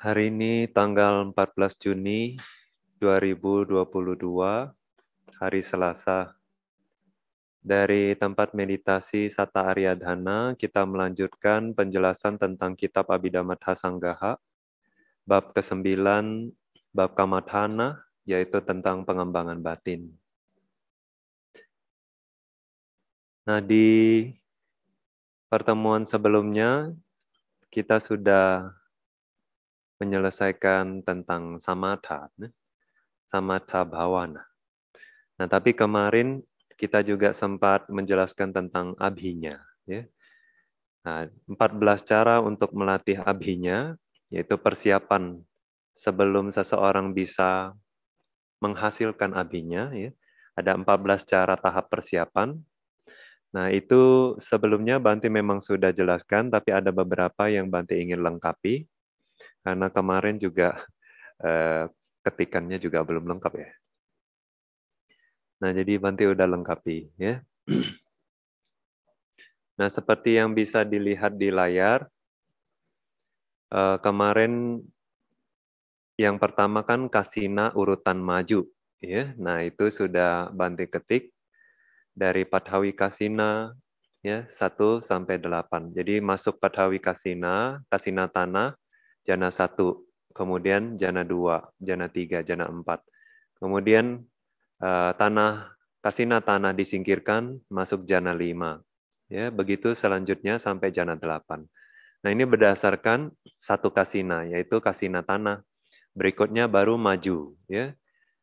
Hari ini tanggal 14 Juni 2022, hari Selasa. Dari tempat meditasi Sata Aryadhana, kita melanjutkan penjelasan tentang kitab Abhidhamma Sanggaha, bab ke-9, bab Kamadhana, yaitu tentang pengembangan batin. Nah, di pertemuan sebelumnya, kita sudah menyelesaikan tentang samatha, samatha bhawana. Nah, tapi kemarin kita juga sempat menjelaskan tentang abhinya. Ya. Nah, 14 cara untuk melatih abhinya, yaitu persiapan sebelum seseorang bisa menghasilkan abhinya. Ya. Ada 14 cara tahap persiapan. Nah, itu sebelumnya Banti memang sudah jelaskan, tapi ada beberapa yang Banti ingin lengkapi karena kemarin juga eh, ketikannya juga belum lengkap ya. Nah, jadi Banti udah lengkapi ya. Nah, seperti yang bisa dilihat di layar, eh, kemarin yang pertama kan kasina urutan maju ya. Nah, itu sudah Banti ketik dari Pathawi Kasina ya 1 sampai 8. Jadi masuk Pathawi Kasina, Kasina tanah jana satu, kemudian jana dua, jana tiga, jana empat. Kemudian uh, tanah kasina tanah disingkirkan masuk jana lima. Ya, begitu selanjutnya sampai jana delapan. Nah ini berdasarkan satu kasina, yaitu kasina tanah. Berikutnya baru maju. Ya,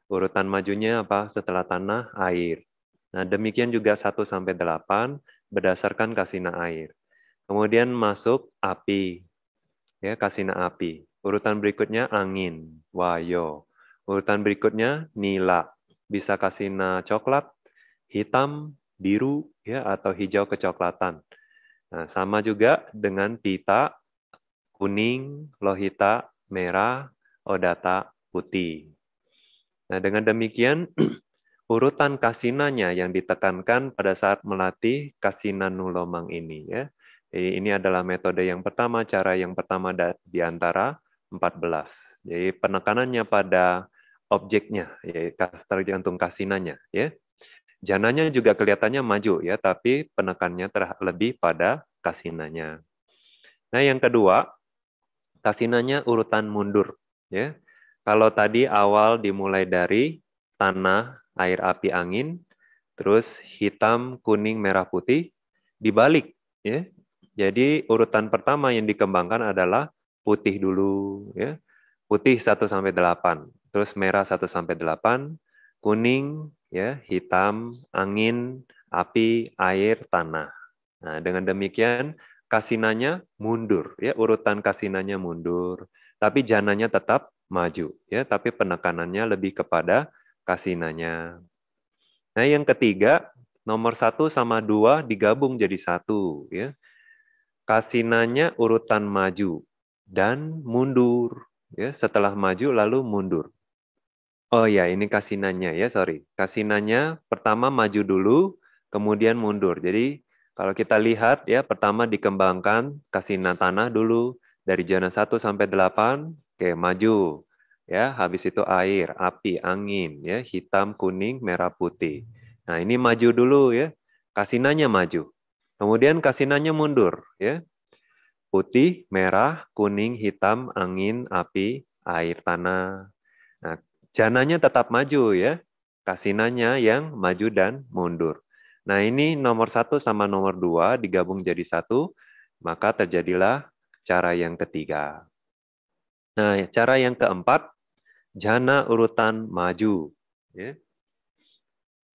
urutan majunya apa? Setelah tanah air. Nah demikian juga satu sampai delapan berdasarkan kasina air. Kemudian masuk api, ya kasina api. Urutan berikutnya angin, wayo. Urutan berikutnya nila, bisa kasina coklat, hitam, biru, ya atau hijau kecoklatan. Nah, sama juga dengan pita, kuning, lohita, merah, odata, putih. Nah, dengan demikian urutan kasinanya yang ditekankan pada saat melatih kasina nulomang ini ya. Jadi ini adalah metode yang pertama, cara yang pertama di antara 14. Jadi penekanannya pada objeknya, ya, tergantung kasinanya. Ya. Jananya juga kelihatannya maju, ya, tapi penekannya lebih pada kasinanya. Nah, yang kedua, kasinanya urutan mundur. Ya. Kalau tadi awal dimulai dari tanah, air, api, angin, terus hitam, kuning, merah, putih, dibalik. Ya. Jadi urutan pertama yang dikembangkan adalah putih dulu ya. Putih 1 sampai 8, terus merah 1 sampai 8, kuning ya, hitam, angin, api, air, tanah. Nah, dengan demikian kasinanya mundur ya, urutan kasinanya mundur, tapi jananya tetap maju ya, tapi penekanannya lebih kepada kasinanya. Nah, yang ketiga, nomor satu sama dua digabung jadi satu ya. Kasinanya urutan maju dan mundur. Ya, setelah maju lalu mundur. Oh ya, ini kasinanya ya, sorry. Kasinanya pertama maju dulu, kemudian mundur. Jadi kalau kita lihat ya, pertama dikembangkan kasina tanah dulu dari jana 1 sampai 8, oke, maju. Ya, habis itu air, api, angin, ya, hitam, kuning, merah, putih. Nah, ini maju dulu ya. Kasinanya maju. Kemudian kasinanya mundur, ya. Putih, merah, kuning, hitam, angin, api, air, tanah. Nah, jananya tetap maju ya. Kasinanya yang maju dan mundur. Nah, ini nomor satu sama nomor dua digabung jadi satu, maka terjadilah cara yang ketiga. Nah, cara yang keempat, jana urutan maju. Ya.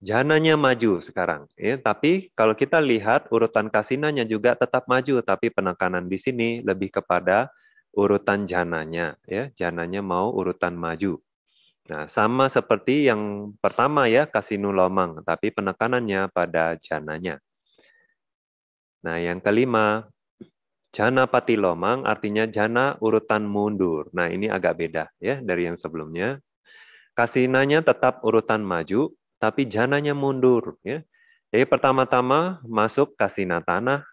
Jananya maju sekarang, ya. Tapi kalau kita lihat urutan kasinanya juga tetap maju, tapi penekanan di sini lebih kepada urutan jananya, ya. Jananya mau urutan maju. Nah, sama seperti yang pertama ya, kasinu lomang, tapi penekanannya pada jananya. Nah, yang kelima, jana pati lomang artinya jana urutan mundur. Nah, ini agak beda ya dari yang sebelumnya. Kasinanya tetap urutan maju, tapi jananya mundur. Ya. Jadi pertama-tama masuk kasina tanah,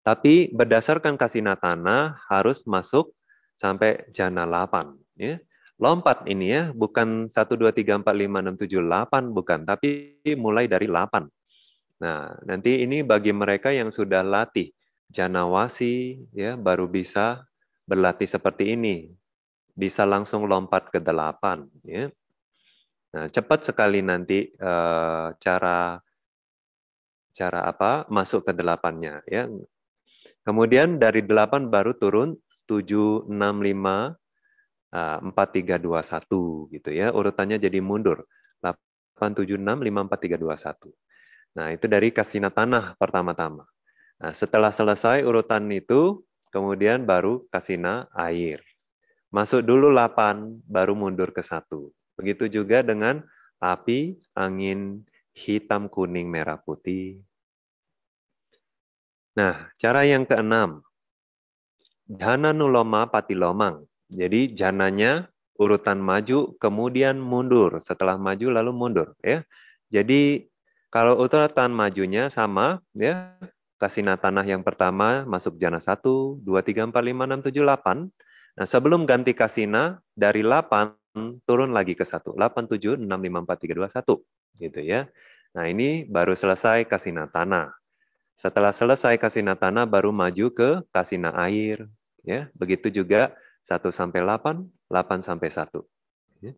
tapi berdasarkan kasina tanah harus masuk sampai jana 8. Ya. Lompat ini ya, bukan 1, 2, 3, 4, 5, 6, 7, 8, bukan. Tapi mulai dari 8. Nah, nanti ini bagi mereka yang sudah latih janawasi, ya baru bisa berlatih seperti ini. Bisa langsung lompat ke 8. Ya. Nah, cepat sekali nanti uh, cara cara apa masuk ke delapannya ya. Kemudian dari delapan baru turun tujuh enam lima 4321 gitu ya. Urutannya jadi mundur. 876 54321. Nah, itu dari kasina tanah pertama-tama. Nah, setelah selesai urutan itu, kemudian baru kasina air. Masuk dulu 8, baru mundur ke 1. Begitu juga dengan api, angin, hitam, kuning, merah, putih. Nah, cara yang keenam. Dana nuloma patilomang. Jadi jananya urutan maju kemudian mundur, setelah maju lalu mundur ya. Jadi kalau urutan majunya sama ya, kasina tanah yang pertama masuk jana 1, 2 3 4 5 6 7 8. Nah, sebelum ganti kasina dari 8 turun lagi ke 1. 8 7 6 5 4 3 2 1 gitu ya. Nah, ini baru selesai kasina tanah. Setelah selesai kasina tanah baru maju ke kasina air ya. Begitu juga 1 sampai 8, 8 sampai 1. Ya.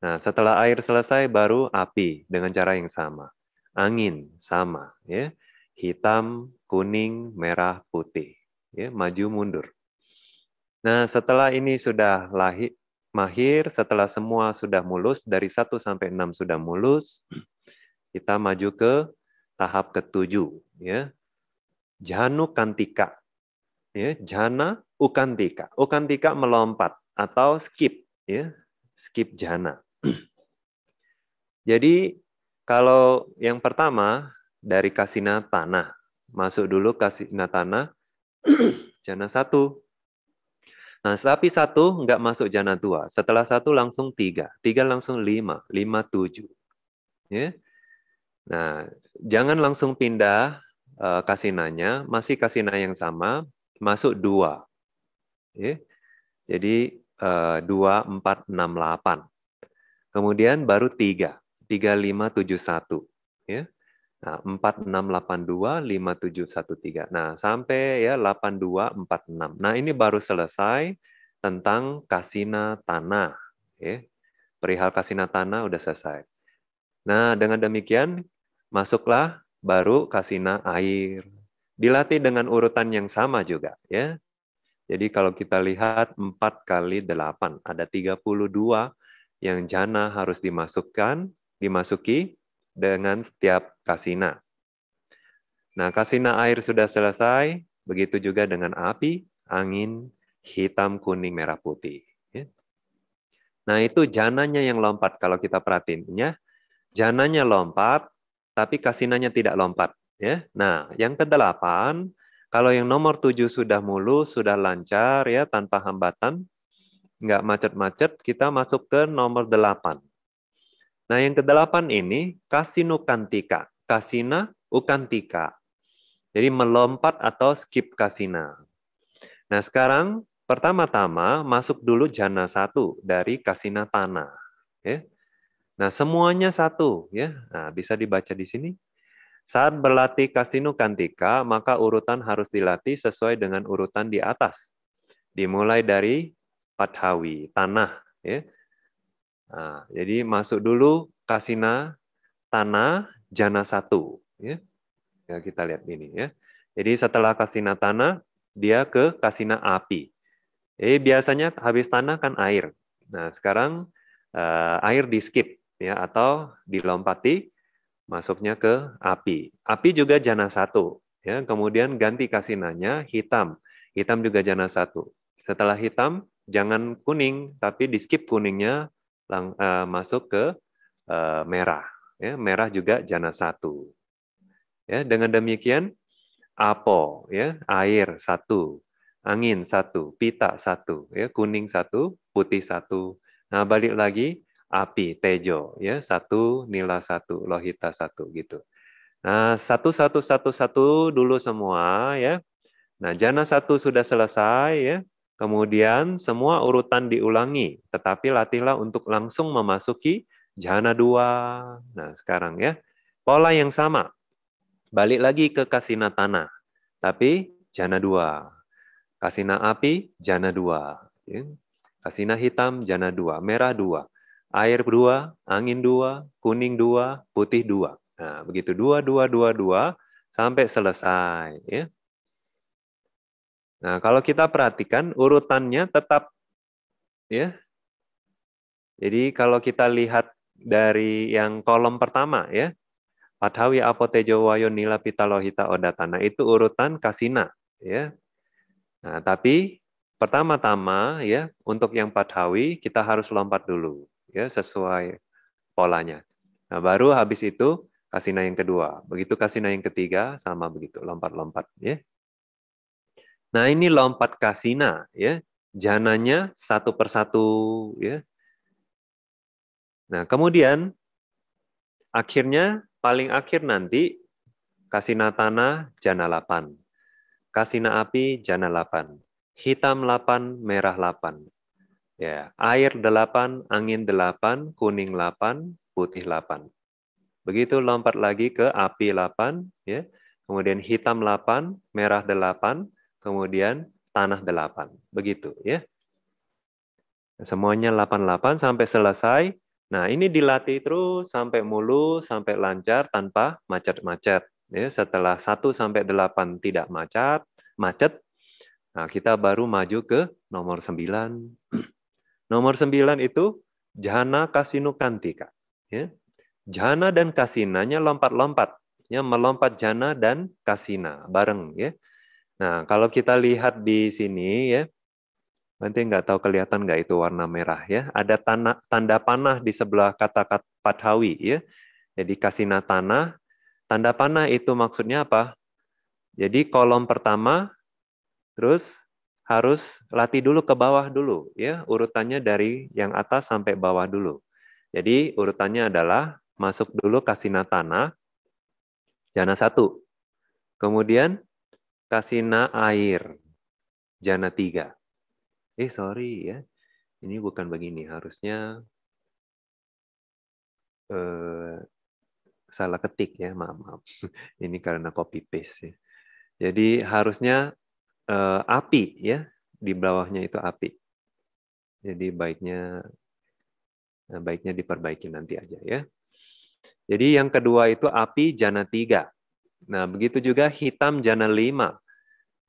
Nah, setelah air selesai baru api dengan cara yang sama. Angin sama, ya. Hitam, kuning, merah, putih. Ya, maju mundur. Nah, setelah ini sudah lahir mahir, setelah semua sudah mulus dari 1 sampai 6 sudah mulus, kita maju ke tahap ketujuh, ya. Janu kantika. Ya, jana ukantika. Ukantika melompat atau skip, ya, skip jana. Jadi kalau yang pertama dari kasina tanah, masuk dulu kasina tanah, jana satu. Nah, tapi satu nggak masuk jana dua. Setelah satu langsung tiga, tiga langsung lima, lima tujuh. Ya. Nah, jangan langsung pindah uh, kasinanya, masih kasina yang sama, masuk dua. Ya. Jadi uh, 2, 4, 6, 8. Kemudian baru 3. 3, 5, 7, 1. Ya. Nah, 4, 6, 8, 2, 5, 7, 1, 3. Nah, sampai ya 8, 2, 4, 6. Nah, ini baru selesai tentang kasina tanah. Ya. Perihal kasina tanah udah selesai. Nah, dengan demikian, masuklah baru kasina air. Dilatih dengan urutan yang sama juga. ya. Jadi kalau kita lihat 4 kali 8, ada 32 yang jana harus dimasukkan, dimasuki dengan setiap kasina. Nah, kasina air sudah selesai, begitu juga dengan api, angin, hitam, kuning, merah, putih. Ya. Nah, itu jananya yang lompat kalau kita perhatiin. Ya. Jananya lompat, tapi kasinanya tidak lompat. Ya. Nah, yang kedelapan, kalau yang nomor tujuh sudah mulus, sudah lancar ya tanpa hambatan, nggak macet-macet, kita masuk ke nomor delapan. Nah, yang kedelapan ini kasinu kantika, kasina ukantika. Jadi melompat atau skip kasina. Nah, sekarang pertama-tama masuk dulu jana satu dari kasina tanah. Ya. Nah, semuanya satu ya. Nah, bisa dibaca di sini. Saat berlatih kasino kantika, maka urutan harus dilatih sesuai dengan urutan di atas. Dimulai dari Pathawi, tanah. Ya. Nah, jadi masuk dulu kasina tanah jana satu. Ya. ya kita lihat ini ya. Jadi setelah kasina tanah, dia ke kasina api. Jadi biasanya habis tanah kan air. Nah sekarang uh, air di skip ya atau dilompati masuknya ke api. Api juga jana satu. Ya, kemudian ganti kasinanya hitam. Hitam juga jana satu. Setelah hitam, jangan kuning, tapi di skip kuningnya lang, uh, masuk ke uh, merah. Ya, merah juga jana satu. Ya, dengan demikian, apo, ya, air satu, angin satu, pita satu, ya, kuning satu, putih satu. Nah, balik lagi, api tejo ya satu nila satu lohita satu gitu nah satu satu satu satu dulu semua ya nah jana satu sudah selesai ya Kemudian semua urutan diulangi, tetapi latihlah untuk langsung memasuki jana dua. Nah, sekarang ya. Pola yang sama. Balik lagi ke kasina tanah. Tapi jana dua. Kasina api, jana dua. Ya. Kasina hitam, jana dua. Merah dua. Air dua, angin dua, kuning dua, putih dua. Nah, begitu dua, dua, dua, dua, sampai selesai. Ya. Nah, kalau kita perhatikan urutannya tetap ya. Jadi kalau kita lihat dari yang kolom pertama ya. Padhawi apotejo wayo nila pitalohita odatana itu urutan kasina ya. Nah, tapi pertama-tama ya untuk yang Padhawi kita harus lompat dulu ya sesuai polanya. Nah, baru habis itu kasina yang kedua. Begitu kasina yang ketiga sama begitu lompat-lompat ya. Nah, ini lompat kasina ya. Jananya satu persatu ya. Nah, kemudian akhirnya paling akhir nanti kasina tanah jana 8. Kasina api jana 8. Hitam 8, merah 8. Ya, air 8, angin 8, kuning 8, putih 8. Begitu lompat lagi ke api 8 ya. Kemudian hitam 8, merah 8, kemudian tanah delapan. Begitu ya. Semuanya 88 sampai selesai. Nah, ini dilatih terus sampai mulus, sampai lancar tanpa macet-macet. Ya, setelah 1 sampai 8 tidak macet, macet. Nah, kita baru maju ke nomor 9. nomor 9 itu jana kasinu kantika. Ya. Jana dan kasinanya lompat-lompat. Ya, melompat jana dan kasina bareng ya. Nah, kalau kita lihat di sini ya, nanti nggak tahu kelihatan nggak itu warna merah ya. Ada tanda, tanda panah di sebelah kata-kata Pathawi ya. Jadi kasina tanah. Tanda panah itu maksudnya apa? Jadi kolom pertama, terus harus latih dulu ke bawah dulu ya. Urutannya dari yang atas sampai bawah dulu. Jadi urutannya adalah masuk dulu kasina tanah, jana satu. Kemudian Kasina air. Jana tiga. Eh, sorry ya. Ini bukan begini. Harusnya eh, salah ketik ya. Maaf, maaf. Ini karena copy paste ya. Jadi harusnya eh, api ya. Di bawahnya itu api. Jadi baiknya eh, baiknya diperbaiki nanti aja ya. Jadi yang kedua itu api jana tiga. Nah, begitu juga hitam jana 5.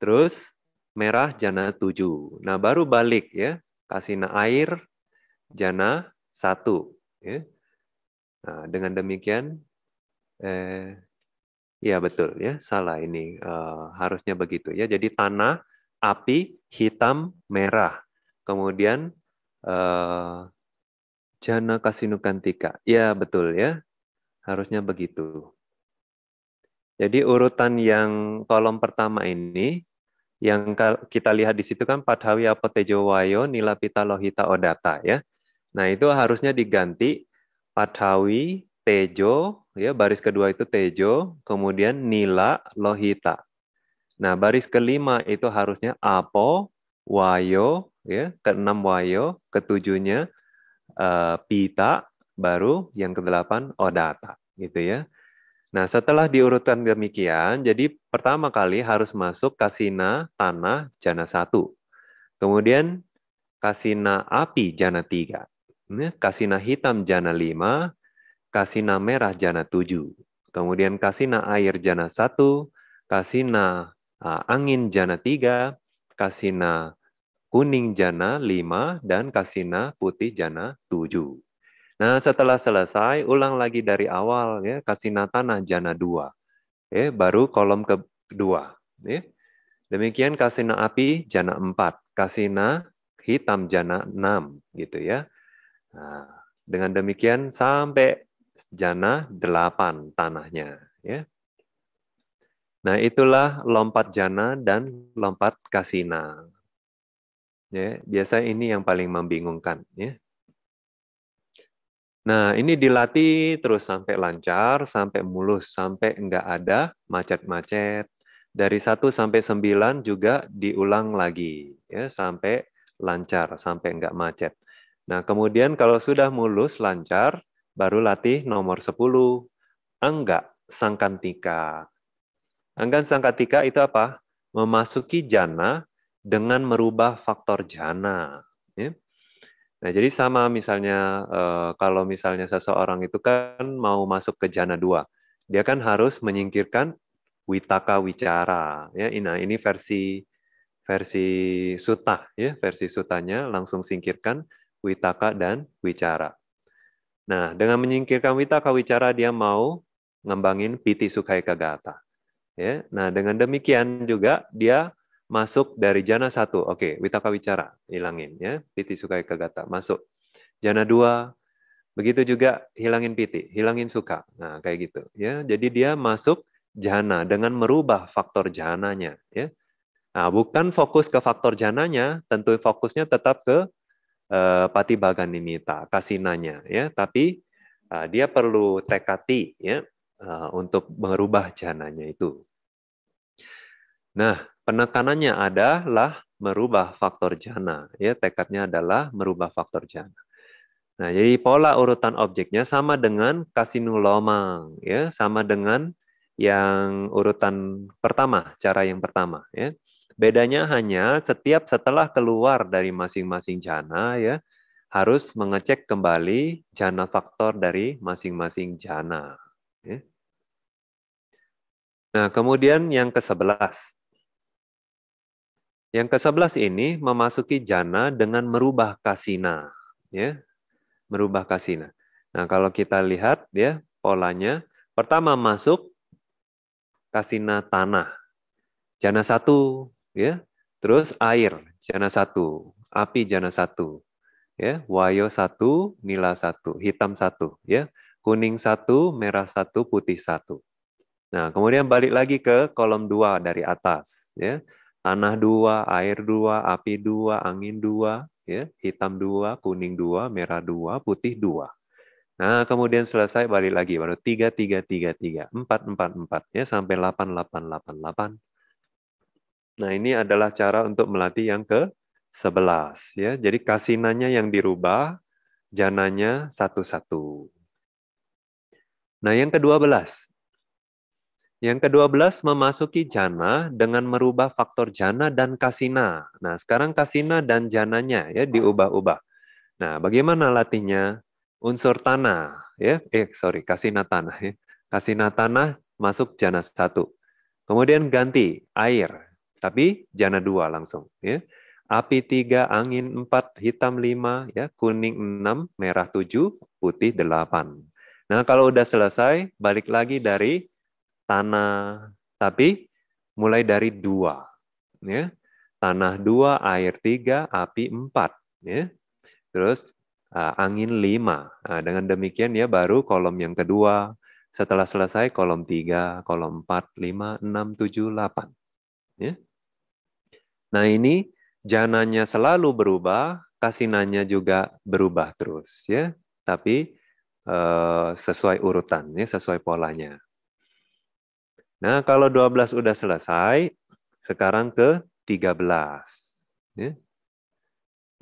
Terus merah jana 7. Nah, baru balik ya. Kasina air jana 1. Ya. Nah, dengan demikian, eh, ya betul ya, salah ini. Eh, harusnya begitu ya. Jadi tanah, api, hitam, merah. Kemudian eh, jana kasinukantika. Ya, betul ya. Harusnya begitu. Jadi urutan yang kolom pertama ini, yang kita lihat di situ kan Padhawi Apotejo Wayo Nilapita Lohita Odata ya. Nah itu harusnya diganti Padhawi Tejo, ya baris kedua itu Tejo, kemudian Nila Lohita. Nah baris kelima itu harusnya Apo, Wayo, ya keenam Wayo, ketujuhnya uh, Pita, baru yang kedelapan Odata, gitu ya. Nah, setelah diurutkan demikian, jadi pertama kali harus masuk kasina tanah jana satu. Kemudian kasina api jana tiga. Kasina hitam jana lima. Kasina merah jana tujuh. Kemudian kasina air jana satu. Kasina angin jana tiga. Kasina kuning jana lima. Dan kasina putih jana tujuh. Nah, setelah selesai, ulang lagi dari awal ya, kasih tanah jana dua. Ya, baru kolom kedua. Ya. Demikian kasina api jana empat, kasina hitam jana enam, gitu ya. Nah, dengan demikian sampai jana delapan tanahnya. Ya. Nah, itulah lompat jana dan lompat kasina. Ya, biasa ini yang paling membingungkan. Ya. Nah, ini dilatih terus sampai lancar, sampai mulus, sampai enggak ada macet-macet. Dari 1 sampai 9 juga diulang lagi. ya sampai lancar, sampai enggak macet. Nah, kemudian kalau sudah mulus, lancar, baru latih nomor 10. Enggak sangkantika. Enggan sangkantika itu apa? Memasuki jana dengan merubah faktor jana. Nah, jadi sama misalnya eh, kalau misalnya seseorang itu kan mau masuk ke jana dua, dia kan harus menyingkirkan witaka wicara. Ya, nah ini versi versi suta ya, versi sutanya langsung singkirkan witaka dan wicara. Nah, dengan menyingkirkan witaka wicara dia mau ngembangin piti sukai kagata. Ya, nah dengan demikian juga dia masuk dari jana satu, oke, witaka wicara, hilangin ya, piti sukai kagata, masuk. Jana dua, begitu juga hilangin piti, hilangin suka, nah kayak gitu ya. Jadi dia masuk jana dengan merubah faktor jananya ya. Nah, bukan fokus ke faktor jananya, tentu fokusnya tetap ke uh, pati baganimita, kasinanya ya, tapi uh, dia perlu tekati ya uh, untuk merubah jananya itu. Nah, penekanannya adalah merubah faktor jana. Ya, tekadnya adalah merubah faktor jana. Nah, jadi pola urutan objeknya sama dengan kasinulomang, ya, sama dengan yang urutan pertama, cara yang pertama, ya. Bedanya hanya setiap setelah keluar dari masing-masing jana, ya, harus mengecek kembali jana faktor dari masing-masing jana. Ya. Nah, kemudian yang ke-11. Yang ke-11 ini memasuki jana dengan merubah kasina, ya. Merubah kasina. Nah, kalau kita lihat ya polanya, pertama masuk kasina tanah. Jana satu, ya. Terus air, jana satu. Api, jana satu. Ya, wayo satu, nila satu, hitam satu, ya. Kuning satu, merah satu, putih satu. Nah, kemudian balik lagi ke kolom dua dari atas, ya tanah dua, air dua, api dua, angin dua, ya, hitam dua, kuning dua, merah dua, putih dua. Nah, kemudian selesai balik lagi baru tiga, tiga, tiga, tiga, empat, empat, empat, ya sampai delapan, delapan, delapan, delapan. Nah, ini adalah cara untuk melatih yang ke sebelas, ya. Jadi kasinanya yang dirubah, jananya satu-satu. Nah, yang kedua belas, yang kedua belas memasuki jana dengan merubah faktor jana dan kasina. Nah, sekarang kasina dan jananya ya diubah-ubah. Nah, bagaimana latihnya? Unsur tanah, ya, eh sorry, kasina tanah ya. Kasina tanah masuk jana satu. Kemudian ganti air, tapi jana dua langsung, ya. Api tiga, angin empat, hitam lima, ya, kuning enam, merah tujuh, putih delapan. Nah, kalau udah selesai, balik lagi dari tanah, tapi mulai dari dua. Ya. Tanah dua, air tiga, api empat. Ya. Terus uh, angin lima. Nah, dengan demikian ya baru kolom yang kedua. Setelah selesai kolom tiga, kolom empat, lima, enam, tujuh, delapan. Ya. Nah ini jananya selalu berubah, kasinanya juga berubah terus ya. Tapi uh, sesuai urutan ya, sesuai polanya. Nah, kalau 12 udah selesai, sekarang ke 13. Ya.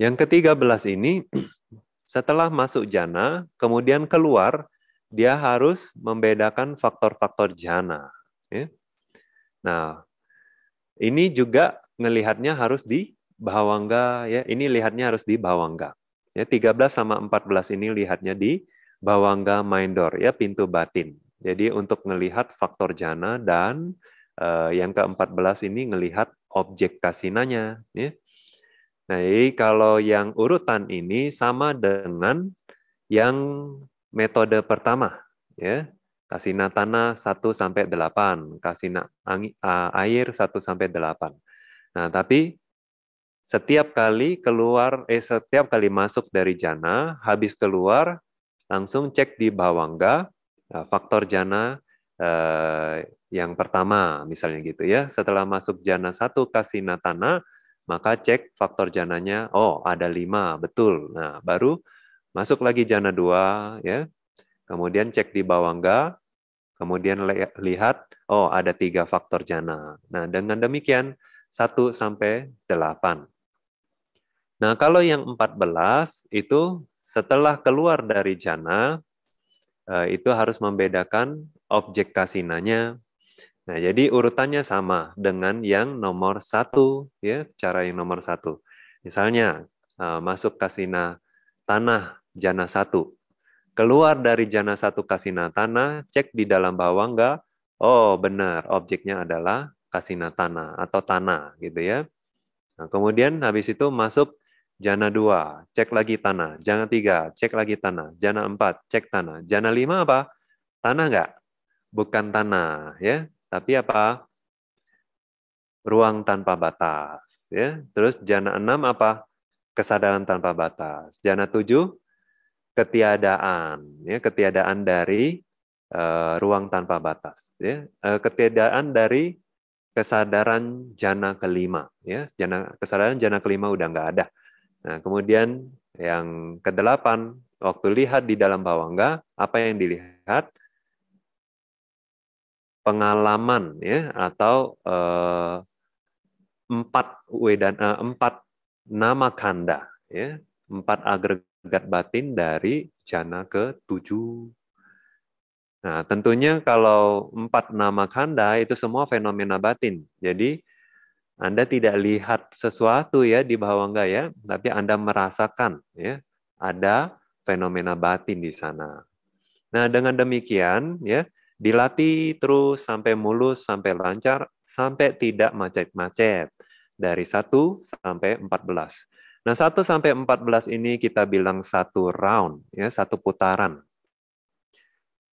Yang ke-13 ini, setelah masuk jana, kemudian keluar, dia harus membedakan faktor-faktor jana. Ya. Nah, ini juga ngelihatnya harus di bawangga ya. Ini lihatnya harus di bawangga. Ya, 13 sama 14 ini lihatnya di bawangga mindor ya, pintu batin. Jadi untuk melihat faktor jana dan uh, yang ke-14 ini melihat objek kasinanya. Ya. Nah, jadi kalau yang urutan ini sama dengan yang metode pertama. ya Kasina tanah 1 sampai 8, kasina air 1 sampai 8. Nah, tapi setiap kali keluar eh setiap kali masuk dari jana, habis keluar langsung cek di bawangga faktor jana eh, yang pertama misalnya gitu ya. Setelah masuk jana satu kasih tanah, maka cek faktor jananya, oh ada lima, betul. Nah baru masuk lagi jana dua ya. Kemudian cek di bawangga, kemudian lihat, oh ada tiga faktor jana. Nah dengan demikian satu sampai delapan. Nah, kalau yang 14 itu setelah keluar dari jana, eh, itu harus membedakan objek kasinanya. Nah, jadi urutannya sama dengan yang nomor satu, ya, cara yang nomor satu. Misalnya, eh, masuk kasina tanah jana satu. Keluar dari jana satu kasina tanah, cek di dalam bawah enggak, oh benar, objeknya adalah kasina tanah atau tanah, gitu ya. Nah, kemudian habis itu masuk Jana dua, cek lagi tanah. Jana tiga, cek lagi tanah. Jana empat, cek tanah. Jana lima apa? Tanah nggak? Bukan tanah, ya. Tapi apa? Ruang tanpa batas, ya. Terus jana enam apa? Kesadaran tanpa batas. Jana tujuh, ketiadaan, ya. Ketiadaan dari uh, ruang tanpa batas, ya. Uh, ketiadaan dari kesadaran jana kelima, ya. Jana kesadaran jana kelima udah nggak ada Nah, kemudian yang kedelapan, waktu lihat di dalam bawangga, apa yang dilihat? Pengalaman ya atau eh, empat wedan eh, empat nama kanda ya, empat agregat batin dari jana ke tujuh. Nah, tentunya kalau empat nama kanda itu semua fenomena batin. Jadi anda tidak lihat sesuatu ya di bawah enggak ya, tapi Anda merasakan ya ada fenomena batin di sana. Nah, dengan demikian ya dilatih terus sampai mulus, sampai lancar, sampai tidak macet-macet. Dari 1 sampai 14. Nah, 1 sampai 14 ini kita bilang satu round, ya, satu putaran.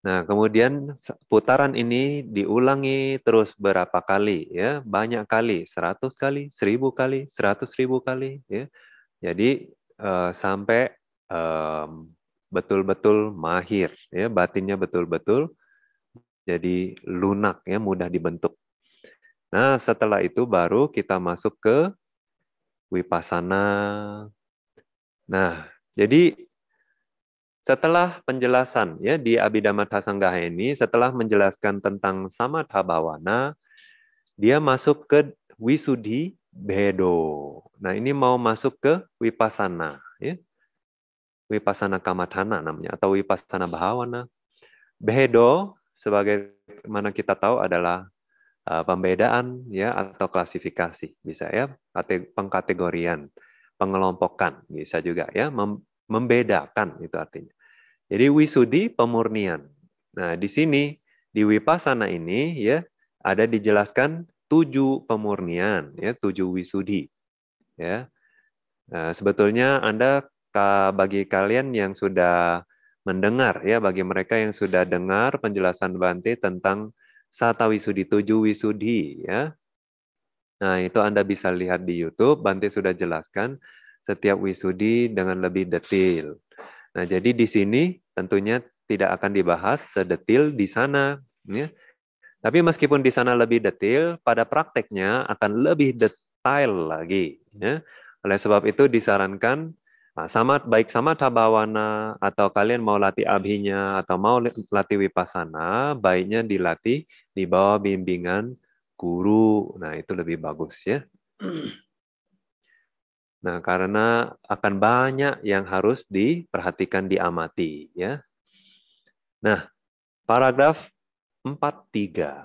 Nah, kemudian putaran ini diulangi terus berapa kali ya? Banyak kali, 100 kali, 1000 kali, 100 ribu kali ya. Jadi uh, sampai betul betul-betul mahir ya, batinnya betul-betul jadi lunak ya, mudah dibentuk. Nah, setelah itu baru kita masuk ke wipasana. Nah, jadi setelah penjelasan ya di Abhidhamma Sanggaha ini, setelah menjelaskan tentang samatha bhawana, dia masuk ke wisudi bedo. Nah, ini mau masuk ke wipasana ya. Wipasana kamathana namanya atau wipasana bhawana. Bedo sebagai mana kita tahu adalah uh, pembedaan ya atau klasifikasi bisa ya, pengkategorian, pengelompokan bisa juga ya, membedakan itu artinya. Jadi wisudi pemurnian. Nah, di sini di wipasana ini ya ada dijelaskan tujuh pemurnian ya, tujuh wisudi. Ya. Nah, sebetulnya Anda bagi kalian yang sudah mendengar ya, bagi mereka yang sudah dengar penjelasan Bante tentang Sata Wisudi, tujuh wisudi ya. Nah, itu Anda bisa lihat di YouTube, Bante sudah jelaskan setiap wisudi dengan lebih detail. Nah, jadi di sini tentunya tidak akan dibahas sedetil di sana. Ya. Tapi meskipun di sana lebih detail, pada prakteknya akan lebih detail lagi. Ya. Oleh sebab itu disarankan nah, sama baik sama tabawana atau kalian mau latih abhinya atau mau latih wipasana, baiknya dilatih di bawah bimbingan guru. Nah, itu lebih bagus ya. Nah, karena akan banyak yang harus diperhatikan diamati ya. Nah, paragraf 43.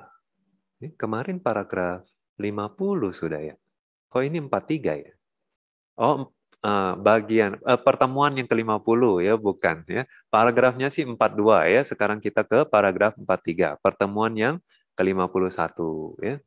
Ini kemarin paragraf 50 sudah ya. Oh, ini 43 ya. Oh, uh, bagian uh, pertemuan yang ke-50 ya, bukan ya. Paragrafnya sih 42 ya. Sekarang kita ke paragraf 43, pertemuan yang ke-51 ya.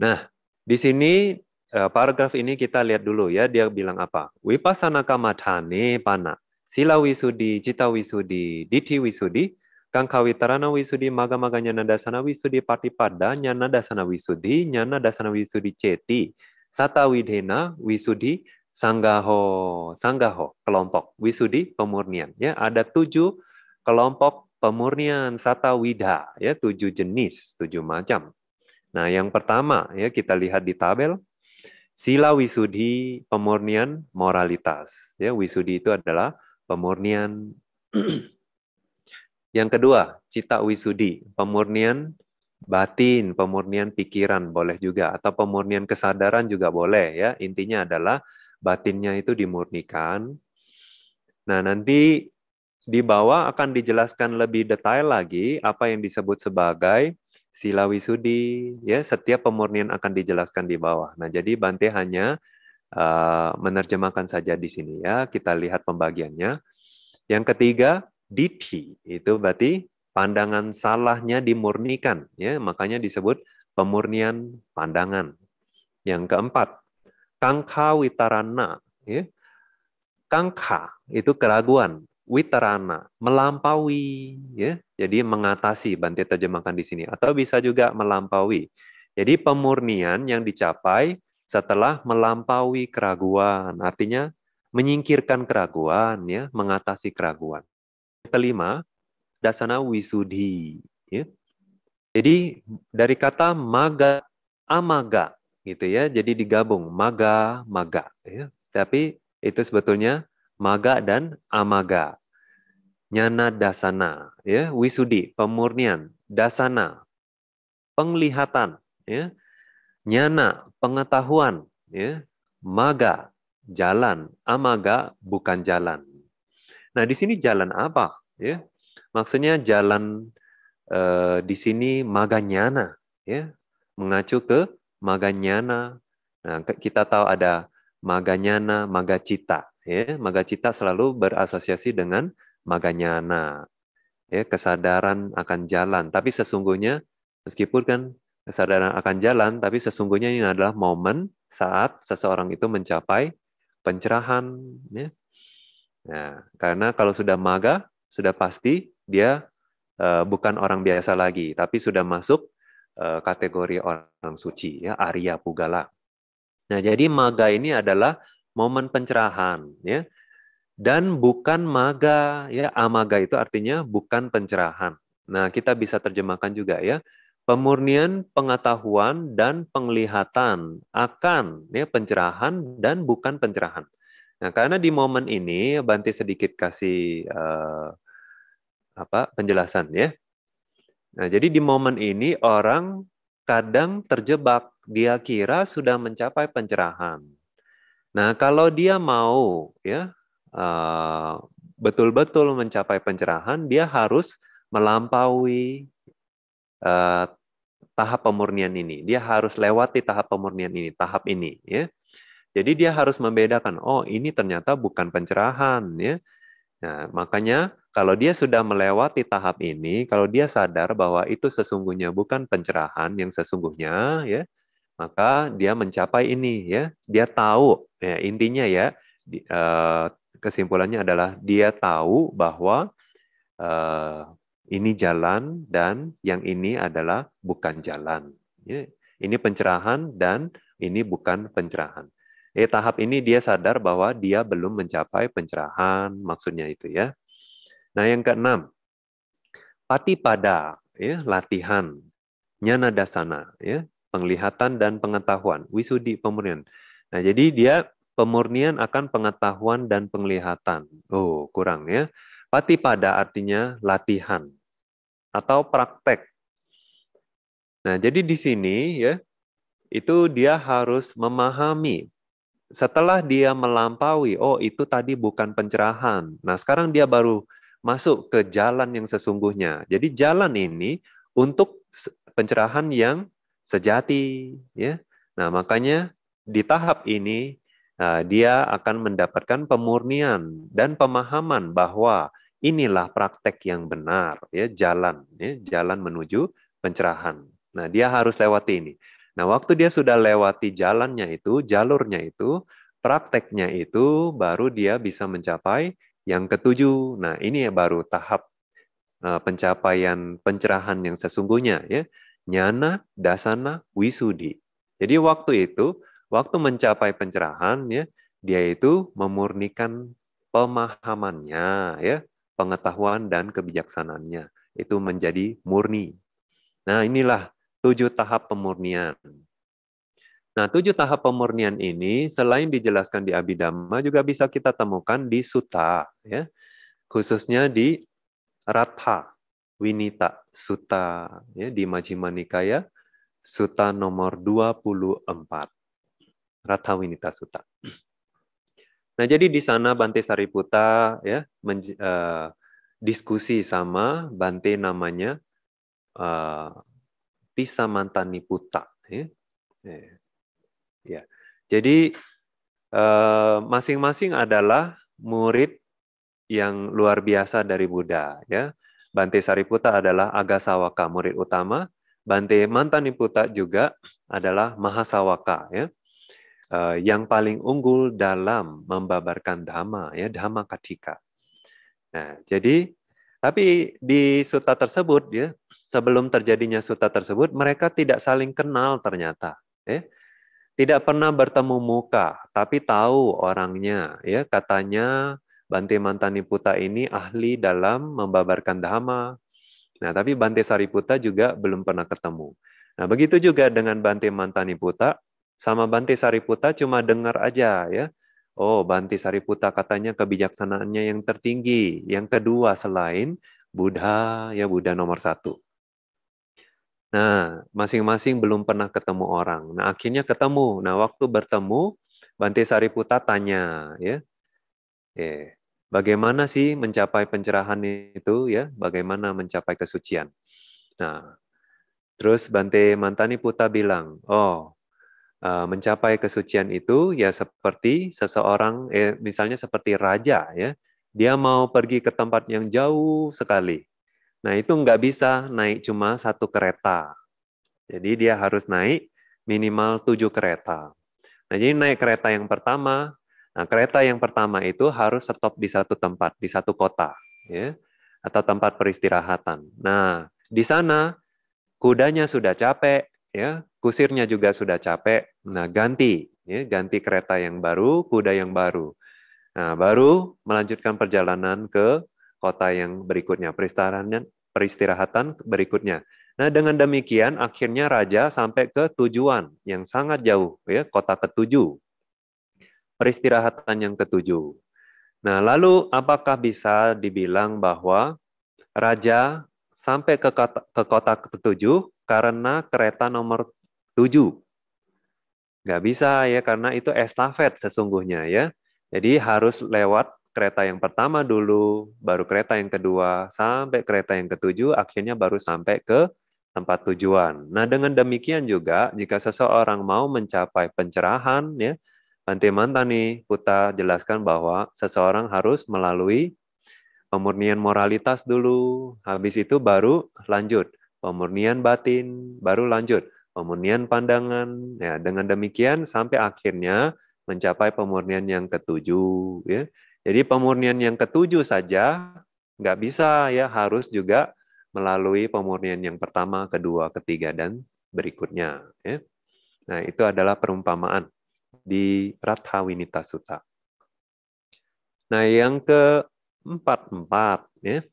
Nah, di sini Eh, paragraf ini kita lihat dulu ya, dia bilang apa? Wipasana kamathane pana, sila wisudi, cita wisudi, diti wisudi, kangkawitarana wisudi, maga-maga nyana dasana wisudi, patipada nyana dasana wisudi, nyana dasana wisudi ceti, sata widhena wisudi, sanggaho, sanggaho, kelompok, wisudi, pemurnian. Ya, ada tujuh kelompok pemurnian sata widha, ya, tujuh jenis, tujuh macam. Nah, yang pertama ya kita lihat di tabel Sila wisudi pemurnian moralitas. Ya, wisudi itu adalah pemurnian yang kedua, cita wisudi, pemurnian batin, pemurnian pikiran boleh juga atau pemurnian kesadaran juga boleh ya. Intinya adalah batinnya itu dimurnikan. Nah, nanti di bawah akan dijelaskan lebih detail lagi apa yang disebut sebagai sila wisudi. Ya, setiap pemurnian akan dijelaskan di bawah. Nah, jadi Bante hanya uh, menerjemahkan saja di sini ya. Kita lihat pembagiannya. Yang ketiga, dithi. Itu berarti pandangan salahnya dimurnikan. Ya, makanya disebut pemurnian pandangan. Yang keempat, kangka witarana. Ya. Kangka itu keraguan, witarana melampaui, ya. Jadi mengatasi, Bante terjemahkan di sini. Atau bisa juga melampaui. Jadi pemurnian yang dicapai setelah melampaui keraguan, artinya menyingkirkan keraguan, ya, mengatasi keraguan. Kelima, dasana wisudhi. Ya. Jadi dari kata maga, amaga, gitu ya. Jadi digabung maga, maga. Ya. Tapi itu sebetulnya maga dan amaga. Nyana dasana, ya, wisudi, pemurnian, dasana, penglihatan, ya, nyana, pengetahuan, ya, maga, jalan, amaga, bukan jalan. Nah, di sini jalan apa? Ya, maksudnya jalan eh, di sini maganyana, ya, mengacu ke maganyana. Nah, kita tahu ada maganyana, magacita. Ya, magacita selalu berasosiasi dengan maganyana. Ya, kesadaran akan jalan. Tapi sesungguhnya, meskipun kan kesadaran akan jalan, tapi sesungguhnya ini adalah momen saat seseorang itu mencapai pencerahan. Ya. Nah, karena kalau sudah maga, sudah pasti dia uh, bukan orang biasa lagi, tapi sudah masuk uh, kategori orang suci, ya Arya Pugala. Nah, jadi maga ini adalah momen pencerahan, ya. Dan bukan maga, ya. Amaga itu artinya bukan pencerahan. Nah, kita bisa terjemahkan juga ya. Pemurnian pengetahuan dan penglihatan akan ya pencerahan dan bukan pencerahan. Nah, karena di momen ini Banti sedikit kasih uh, apa penjelasan ya. Nah, jadi di momen ini orang kadang terjebak, dia kira sudah mencapai pencerahan. Nah, kalau dia mau ya eh, betul-betul uh, mencapai pencerahan, dia harus melampaui uh, tahap pemurnian ini. Dia harus lewati tahap pemurnian ini, tahap ini, ya. Jadi dia harus membedakan, oh ini ternyata bukan pencerahan, ya. Nah, makanya kalau dia sudah melewati tahap ini, kalau dia sadar bahwa itu sesungguhnya bukan pencerahan yang sesungguhnya, ya, maka dia mencapai ini, ya. Dia tahu, ya, intinya ya, di, uh, kesimpulannya adalah dia tahu bahwa uh, ini jalan dan yang ini adalah bukan jalan. Ya. Ini pencerahan dan ini bukan pencerahan. Eh, tahap ini dia sadar bahwa dia belum mencapai pencerahan, maksudnya itu ya. Nah, yang keenam, pati pada, ya, latihan, nyana dasana, ya, penglihatan dan pengetahuan, wisudi pemurnian. Nah, jadi dia pemurnian akan pengetahuan dan penglihatan. Oh, kurang ya. Pati pada artinya latihan atau praktek. Nah, jadi di sini ya, itu dia harus memahami setelah dia melampaui, oh itu tadi bukan pencerahan. Nah, sekarang dia baru masuk ke jalan yang sesungguhnya. Jadi jalan ini untuk pencerahan yang sejati, ya. Nah, makanya di tahap ini nah, dia akan mendapatkan pemurnian dan pemahaman bahwa inilah praktek yang benar, ya, jalan, ya, jalan menuju pencerahan. Nah, dia harus lewati ini. Nah, waktu dia sudah lewati jalannya itu, jalurnya itu, prakteknya itu, baru dia bisa mencapai yang ketujuh, nah ini ya baru tahap uh, pencapaian pencerahan yang sesungguhnya ya. Nyana, dasana, wisudi. Jadi waktu itu, waktu mencapai pencerahan ya, dia itu memurnikan pemahamannya ya, pengetahuan dan kebijaksanaannya. Itu menjadi murni. Nah, inilah tujuh tahap pemurnian. Nah, tujuh tahap pemurnian ini selain dijelaskan di Abhidhamma juga bisa kita temukan di Sutta, ya. Khususnya di Ratha Winita Sutta ya, di Majjhima Nikaya Sutta nomor 24. Ratha Winita Sutta. Nah, jadi di sana Bante Sariputa ya uh, diskusi sama Bante namanya uh, Tisa Mantani Puta. Ya. ya. Jadi eh, masing-masing uh, adalah murid yang luar biasa dari Buddha. Ya. Bante Sariputa adalah Agasawaka, murid utama. Bante Mantaniputa juga adalah Mahasawaka. Ya uh, yang paling unggul dalam membabarkan dhamma ya dhamma katika. Nah, jadi tapi di suta tersebut ya sebelum terjadinya suta tersebut mereka tidak saling kenal ternyata ya. Tidak pernah bertemu muka, tapi tahu orangnya ya katanya Bante Mantaniputa ini ahli dalam membabarkan dhamma. Nah, tapi Bante Sariputa juga belum pernah ketemu. Nah, begitu juga dengan Bante Mantaniputa, sama Banti Sariputa cuma dengar aja ya. Oh, Banti Sariputa katanya kebijaksanaannya yang tertinggi. Yang kedua selain Buddha, ya Buddha nomor satu. Nah, masing-masing belum pernah ketemu orang. Nah, akhirnya ketemu. Nah, waktu bertemu, Banti Sariputa tanya, ya, eh, bagaimana sih mencapai pencerahan itu, ya? Bagaimana mencapai kesucian? Nah, terus Bante Mantani Puta bilang, oh, Eh, mencapai kesucian itu ya seperti seseorang eh, misalnya seperti raja ya dia mau pergi ke tempat yang jauh sekali nah itu nggak bisa naik cuma satu kereta jadi dia harus naik minimal tujuh kereta nah jadi naik kereta yang pertama nah kereta yang pertama itu harus stop di satu tempat di satu kota ya atau tempat peristirahatan nah di sana kudanya sudah capek ya kusirnya juga sudah capek. Nah, ganti, ya, ganti kereta yang baru, kuda yang baru. Nah, baru melanjutkan perjalanan ke kota yang berikutnya, peristirahatan, peristirahatan berikutnya. Nah, dengan demikian akhirnya raja sampai ke tujuan yang sangat jauh, ya, kota ketujuh. Peristirahatan yang ketujuh. Nah, lalu apakah bisa dibilang bahwa raja sampai ke kota, ke kota ketujuh karena kereta nomor tujuh. Nggak bisa ya, karena itu estafet sesungguhnya ya. Jadi harus lewat kereta yang pertama dulu, baru kereta yang kedua, sampai kereta yang ketujuh, akhirnya baru sampai ke tempat tujuan. Nah, dengan demikian juga, jika seseorang mau mencapai pencerahan, ya, Bante Mantani Puta jelaskan bahwa seseorang harus melalui pemurnian moralitas dulu, habis itu baru lanjut pemurnian batin, baru lanjut pemurnian pandangan. Ya, dengan demikian sampai akhirnya mencapai pemurnian yang ketujuh. Ya. Jadi pemurnian yang ketujuh saja nggak bisa ya, harus juga melalui pemurnian yang pertama, kedua, ketiga, dan berikutnya. Ya. Nah, itu adalah perumpamaan di Ratha Sutta. Nah, yang keempat-empat, ya,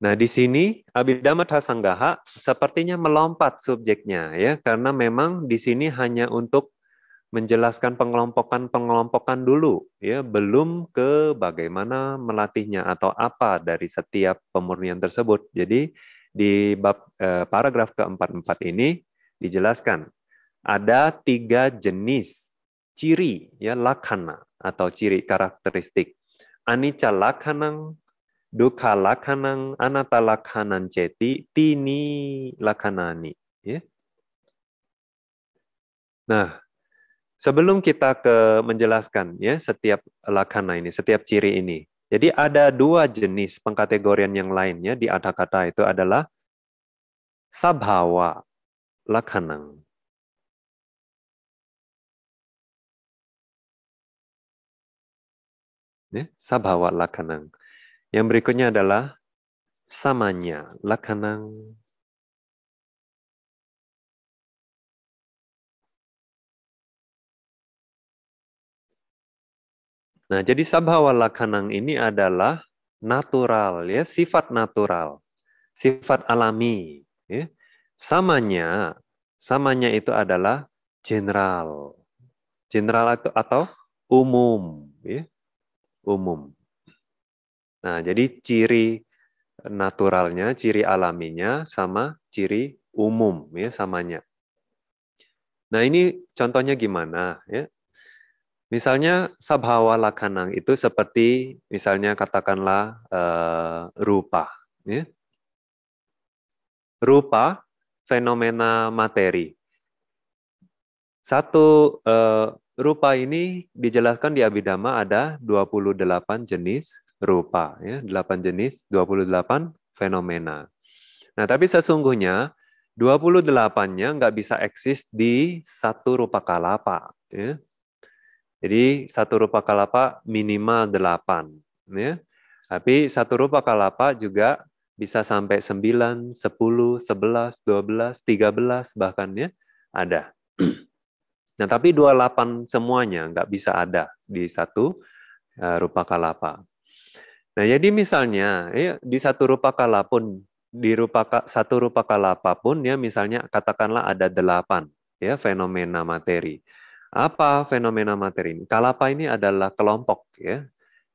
Nah, di sini Abhidhamma Sanggaha sepertinya melompat subjeknya ya karena memang di sini hanya untuk menjelaskan pengelompokan-pengelompokan dulu ya, belum ke bagaimana melatihnya atau apa dari setiap pemurnian tersebut. Jadi di bab eh, paragraf keempat-empat ini dijelaskan ada tiga jenis ciri ya lakhana atau ciri karakteristik. Anicca lakhanang, Dukha lakhanang anata lakhanan ceti tini lakhanani. Ya. Nah, sebelum kita ke menjelaskan ya setiap lakhana ini, setiap ciri ini. Jadi ada dua jenis pengkategorian yang lainnya di ada kata itu adalah sabhawa lakhanang. Ya, sabhawa lakhanang. Yang berikutnya adalah samanya, lakanang. Nah, jadi sabhawa lakanang ini adalah natural, ya, sifat natural, sifat alami. Ya. Samanya, samanya itu adalah general, general atau, atau umum, ya, umum. Nah, jadi ciri naturalnya, ciri alaminya sama ciri umum ya samanya. Nah, ini contohnya gimana ya? Misalnya sabhawa lakanang itu seperti misalnya katakanlah uh, rupa. Ya. Rupa fenomena materi. Satu uh, rupa ini dijelaskan di Abhidhamma ada 28 jenis rupa, ya, 8 jenis, 28 fenomena. Nah, tapi sesungguhnya 28-nya nggak bisa eksis di satu rupa kalapa. Ya. Jadi satu rupa kalapa minimal delapan, ya. Tapi satu rupa kalapa juga bisa sampai sembilan, sepuluh, sebelas, dua belas, tiga belas bahkan ya ada. Nah, tapi dua delapan semuanya nggak bisa ada di satu uh, rupa kalapa. Nah, jadi misalnya ya, di satu rupa kala pun di rupa satu rupa kalapa pun ya misalnya katakanlah ada delapan ya fenomena materi. Apa fenomena materi ini? Kalapa ini adalah kelompok ya.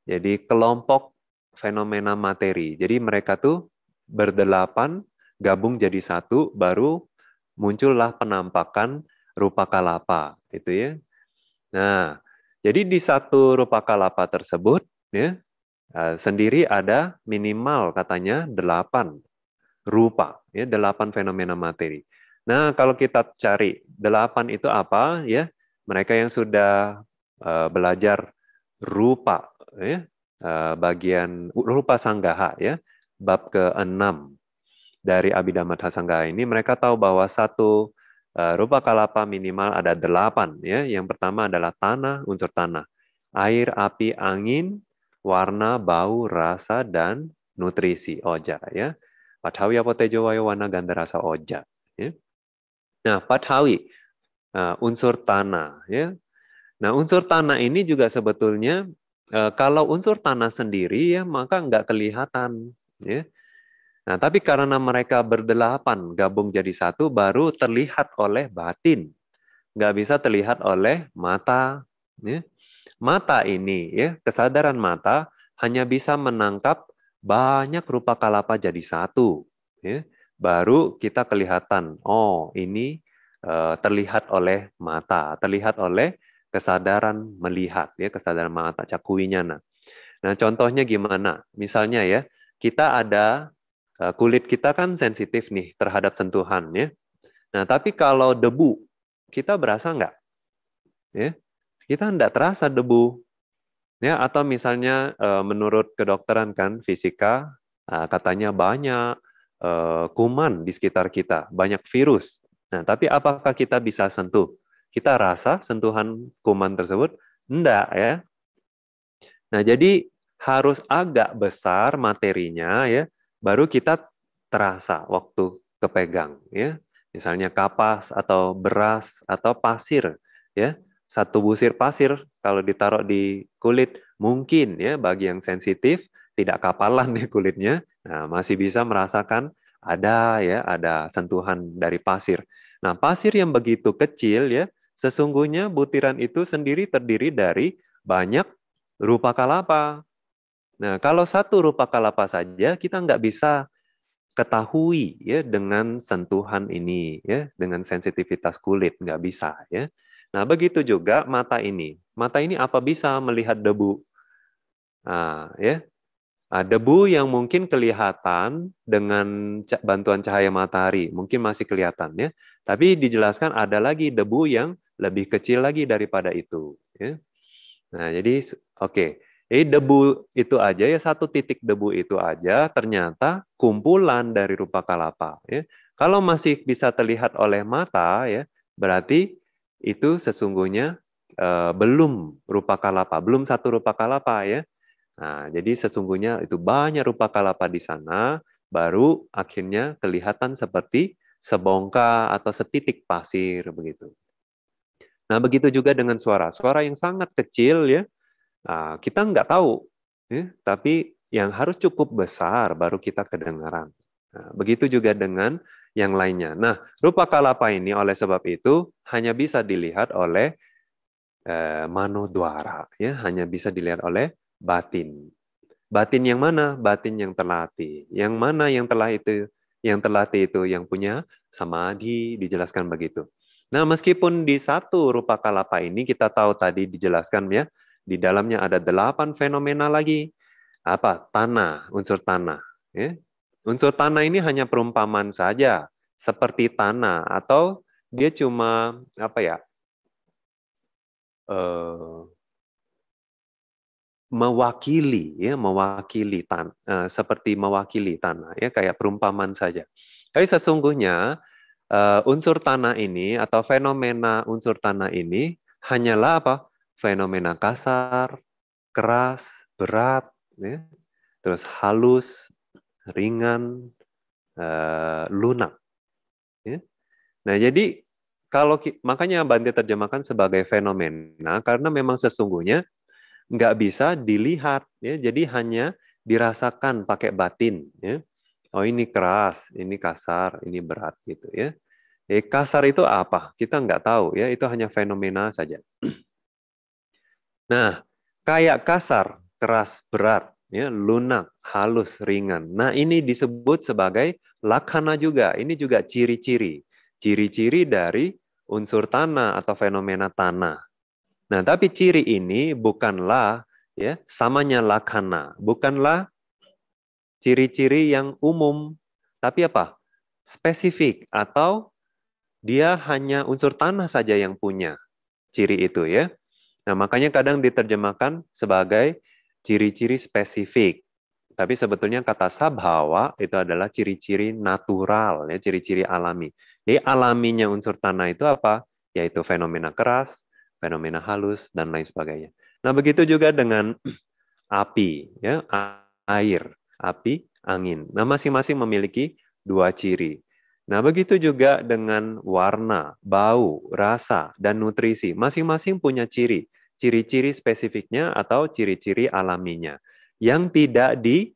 Jadi kelompok fenomena materi. Jadi mereka tuh berdelapan gabung jadi satu baru muncullah penampakan rupa kalapa itu ya. Nah, jadi di satu rupa kalapa tersebut ya eh, sendiri ada minimal katanya delapan rupa ya delapan fenomena materi. Nah, kalau kita cari delapan itu apa ya? mereka yang sudah uh, belajar rupa ya uh, bagian rupa sanggaha ya bab ke-6 dari Abhidhamma Sanggaha ini mereka tahu bahwa satu rupa kalapa minimal ada delapan ya yang pertama adalah tanah unsur tanah air api angin warna bau rasa dan nutrisi oja ya Pathawi apotejo wana ganda rasa oja ya nah pathawi uh, unsur tanah ya. Nah, unsur tanah ini juga sebetulnya uh, kalau unsur tanah sendiri ya maka nggak kelihatan ya. Nah, tapi karena mereka berdelapan gabung jadi satu baru terlihat oleh batin. Nggak bisa terlihat oleh mata. Ya. Mata ini, ya kesadaran mata hanya bisa menangkap banyak rupa kalapa jadi satu. Ya. Baru kita kelihatan, oh ini Eh, terlihat oleh mata, terlihat oleh kesadaran melihat, ya kesadaran mata cakuinya. Nah, nah contohnya gimana? Misalnya ya, kita ada kulit kita kan sensitif nih terhadap sentuhan, ya. Nah, tapi kalau debu, kita berasa nggak? Ya, kita nggak terasa debu. Ya, atau misalnya eh, menurut kedokteran kan fisika katanya banyak kuman di sekitar kita, banyak virus. Nah, tapi apakah kita bisa sentuh? Kita rasa sentuhan kuman tersebut? Enggak ya. Nah, jadi harus agak besar materinya ya, baru kita terasa waktu kepegang ya. Misalnya kapas atau beras atau pasir ya. Satu busir pasir kalau ditaruh di kulit mungkin ya bagi yang sensitif tidak kapalan nih kulitnya. Nah, masih bisa merasakan ada ya, ada sentuhan dari pasir. Nah, pasir yang begitu kecil ya, sesungguhnya butiran itu sendiri terdiri dari banyak rupa kalapa. Nah, kalau satu rupa kalapa saja kita nggak bisa ketahui ya dengan sentuhan ini ya, dengan sensitivitas kulit nggak bisa ya. Nah, begitu juga mata ini. Mata ini apa bisa melihat debu? Nah, ya. Nah, debu yang mungkin kelihatan dengan bantuan cahaya matahari, mungkin masih kelihatan ya. Tapi dijelaskan ada lagi debu yang lebih kecil lagi daripada itu. Ya. Nah, jadi oke. Okay. Jadi debu itu aja ya satu titik debu itu aja ternyata kumpulan dari rupa kalapa. Ya. Kalau masih bisa terlihat oleh mata ya berarti itu sesungguhnya uh, belum rupa kalapa, belum satu rupa kalapa ya. Nah, jadi sesungguhnya itu banyak rupa kalapa di sana, baru akhirnya kelihatan seperti sebongka atau setitik pasir begitu. Nah, begitu juga dengan suara. Suara yang sangat kecil ya, nah, kita nggak tahu, ya, tapi yang harus cukup besar baru kita kedengaran. Nah, begitu juga dengan yang lainnya. Nah, rupa kalapa ini oleh sebab itu hanya bisa dilihat oleh eh, manodwara, ya, hanya bisa dilihat oleh batin. Batin yang mana? Batin yang terlatih. Yang mana yang telah itu? Yang terlatih itu yang punya samadhi dijelaskan begitu. Nah, meskipun di satu rupa kalapa ini kita tahu tadi dijelaskan ya, di dalamnya ada delapan fenomena lagi. Apa? Tanah, unsur tanah. Ya. Unsur tanah ini hanya perumpamaan saja, seperti tanah atau dia cuma apa ya? Uh, mewakili ya mewakili tan uh, seperti mewakili tanah ya kayak perumpamaan saja. Tapi sesungguhnya uh, unsur tanah ini atau fenomena unsur tanah ini hanyalah apa? Fenomena kasar, keras, berat, ya. terus halus, ringan, uh, lunak. Ya. Nah jadi kalau makanya Bante terjemahkan sebagai fenomena karena memang sesungguhnya nggak bisa dilihat ya jadi hanya dirasakan pakai batin ya oh ini keras ini kasar ini berat gitu ya eh, kasar itu apa kita nggak tahu ya itu hanya fenomena saja nah kayak kasar keras berat ya lunak halus ringan. Nah ini disebut sebagai lakana juga. Ini juga ciri-ciri. Ciri-ciri dari unsur tanah atau fenomena tanah. Nah, tapi ciri ini bukanlah ya samanya lakana, bukanlah ciri-ciri yang umum, tapi apa? Spesifik atau dia hanya unsur tanah saja yang punya ciri itu ya. Nah, makanya kadang diterjemahkan sebagai ciri-ciri spesifik. Tapi sebetulnya kata sabhawa itu adalah ciri-ciri natural, ya, ciri-ciri alami. Jadi alaminya unsur tanah itu apa? Yaitu fenomena keras, fenomena halus dan lain sebagainya. Nah, begitu juga dengan api, ya, air, api, angin. Nah, masing-masing memiliki dua ciri. Nah, begitu juga dengan warna, bau, rasa, dan nutrisi. Masing-masing punya ciri, ciri-ciri spesifiknya atau ciri-ciri alaminya yang tidak di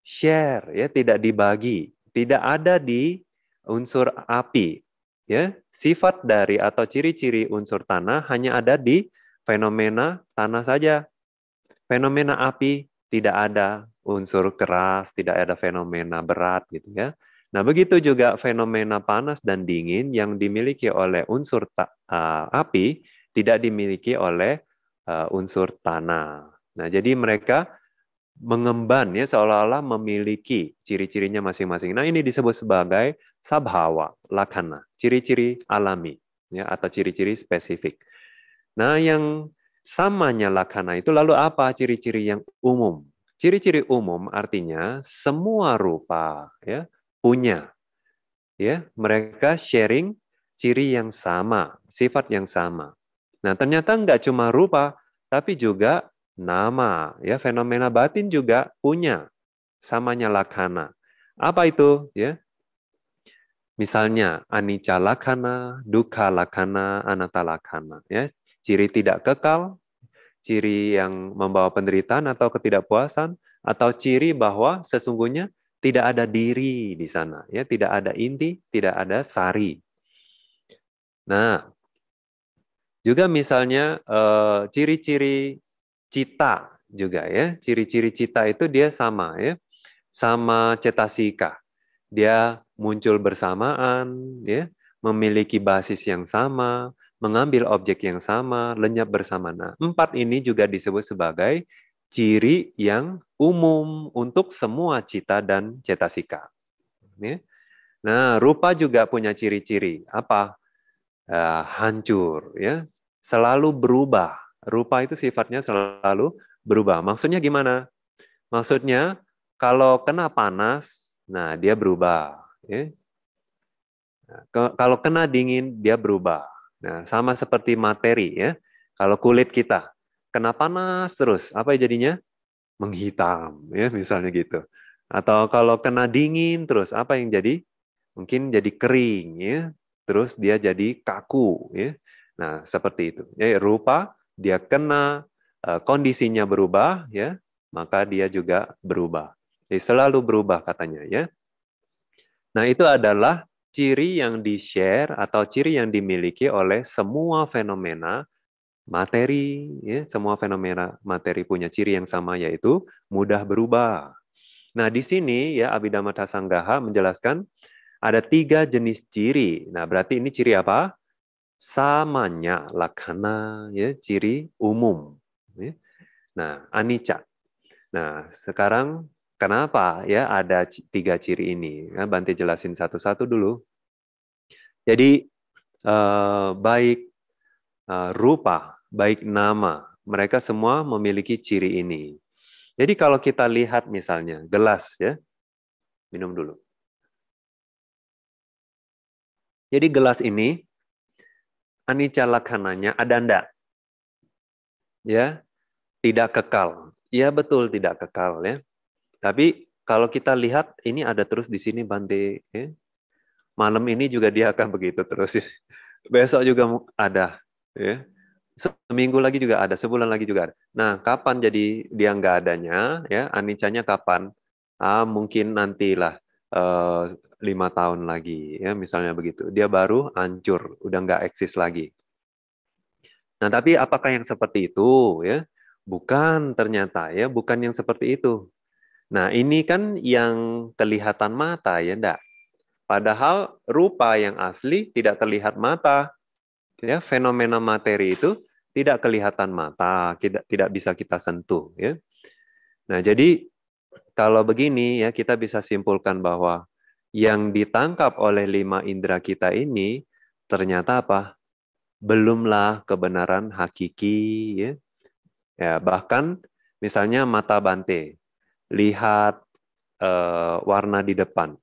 share, ya, tidak dibagi, tidak ada di unsur api, ya sifat dari atau ciri-ciri unsur tanah hanya ada di fenomena tanah saja. Fenomena api tidak ada unsur keras, tidak ada fenomena berat gitu ya. Nah, begitu juga fenomena panas dan dingin yang dimiliki oleh unsur uh, api tidak dimiliki oleh uh, unsur tanah. Nah, jadi mereka mengemban ya seolah-olah memiliki ciri-cirinya masing-masing. Nah, ini disebut sebagai sabhawa, lakana, ciri-ciri alami ya atau ciri-ciri spesifik. Nah, yang samanya lakana itu lalu apa ciri-ciri yang umum? Ciri-ciri umum artinya semua rupa ya punya ya mereka sharing ciri yang sama, sifat yang sama. Nah, ternyata nggak cuma rupa tapi juga nama ya fenomena batin juga punya samanya lakana. Apa itu ya? Misalnya anicca lakana, dukkha lakana, anatta lakana. Ya, ciri tidak kekal, ciri yang membawa penderitaan atau ketidakpuasan, atau ciri bahwa sesungguhnya tidak ada diri di sana, ya, tidak ada inti, tidak ada sari. Nah, juga misalnya eh, ciri-ciri cita juga ya, ciri-ciri cita itu dia sama ya, sama cetasika. Dia muncul bersamaan, ya, memiliki basis yang sama, mengambil objek yang sama, lenyap bersama. Nah, empat ini juga disebut sebagai ciri yang umum untuk semua cita dan cetasika. Nah, rupa juga punya ciri-ciri. Apa? Uh, hancur, ya, selalu berubah. Rupa itu sifatnya selalu berubah. Maksudnya gimana? Maksudnya kalau kena panas, Nah, dia berubah. Ya. Nah, kalau kena dingin, dia berubah. Nah, sama seperti materi ya. Kalau kulit kita kena panas terus, apa jadinya? Menghitam, ya misalnya gitu. Atau kalau kena dingin terus, apa yang jadi? Mungkin jadi kering, ya. Terus dia jadi kaku, ya. Nah, seperti itu. Ya, rupa dia kena eh, kondisinya berubah, ya, maka dia juga berubah. Jadi selalu berubah katanya ya. Nah, itu adalah ciri yang di-share atau ciri yang dimiliki oleh semua fenomena materi ya, semua fenomena materi punya ciri yang sama yaitu mudah berubah. Nah, di sini ya Abhidhamma Sanggaha menjelaskan ada tiga jenis ciri. Nah, berarti ini ciri apa? samanya lakana ya ciri umum. Ya. Nah, anicca. Nah, sekarang kenapa ya ada tiga ciri ini? Ya, Bante jelasin satu-satu dulu. Jadi eh, baik eh, rupa, baik nama, mereka semua memiliki ciri ini. Jadi kalau kita lihat misalnya gelas ya, minum dulu. Jadi gelas ini anicca ada ndak? Ya, tidak kekal. Ya betul tidak kekal ya. Tapi kalau kita lihat ini ada terus di sini Bante. Ya. Malam ini juga dia akan begitu terus ya. Besok juga ada. Ya. Seminggu lagi juga ada, sebulan lagi juga ada. Nah, kapan jadi dia nggak adanya? Ya, anicanya kapan? Ah, mungkin nantilah uh, lima tahun lagi, ya misalnya begitu. Dia baru hancur, udah nggak eksis lagi. Nah, tapi apakah yang seperti itu? Ya, bukan ternyata ya, bukan yang seperti itu. Nah, ini kan yang kelihatan mata ya, enggak. Padahal rupa yang asli tidak terlihat mata. Ya, fenomena materi itu tidak kelihatan mata, tidak tidak bisa kita sentuh ya. Nah, jadi kalau begini ya kita bisa simpulkan bahwa yang ditangkap oleh lima indera kita ini ternyata apa? Belumlah kebenaran hakiki ya. Ya, bahkan misalnya mata bante, lihat uh, warna di depan.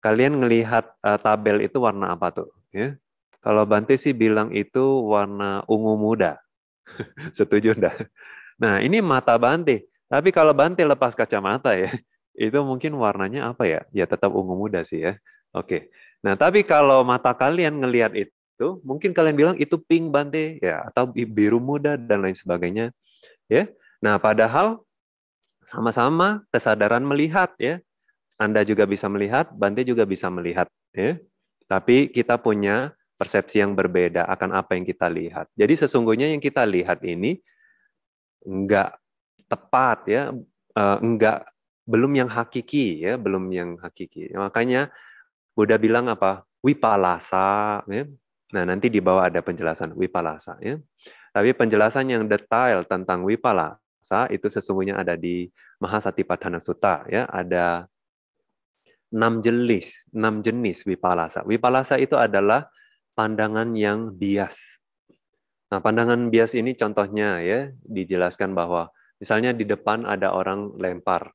Kalian ngelihat uh, tabel itu warna apa tuh? Ya, kalau Bante sih bilang itu warna ungu muda. Setuju enggak? Nah, ini mata Bante. Tapi kalau Bante lepas kacamata ya, itu mungkin warnanya apa ya? Ya tetap ungu muda sih ya. Oke. Nah, tapi kalau mata kalian ngelihat itu, mungkin kalian bilang itu pink Bante ya atau biru muda dan lain sebagainya. Ya. Nah, padahal sama-sama kesadaran melihat ya. Anda juga bisa melihat, Bante juga bisa melihat ya. Tapi kita punya persepsi yang berbeda akan apa yang kita lihat. Jadi sesungguhnya yang kita lihat ini enggak tepat ya, eh, enggak belum yang hakiki ya, belum yang hakiki. Makanya Buddha bilang apa? Wipalasa ya. Nah, nanti di bawah ada penjelasan wipalasa ya. Tapi penjelasan yang detail tentang wipalasa itu sesungguhnya ada di Mahasatipatthana Sutta ya, ada enam jenis, enam jenis wipalasa. Wipalasa itu adalah pandangan yang bias. Nah, pandangan bias ini contohnya ya dijelaskan bahwa misalnya di depan ada orang lempar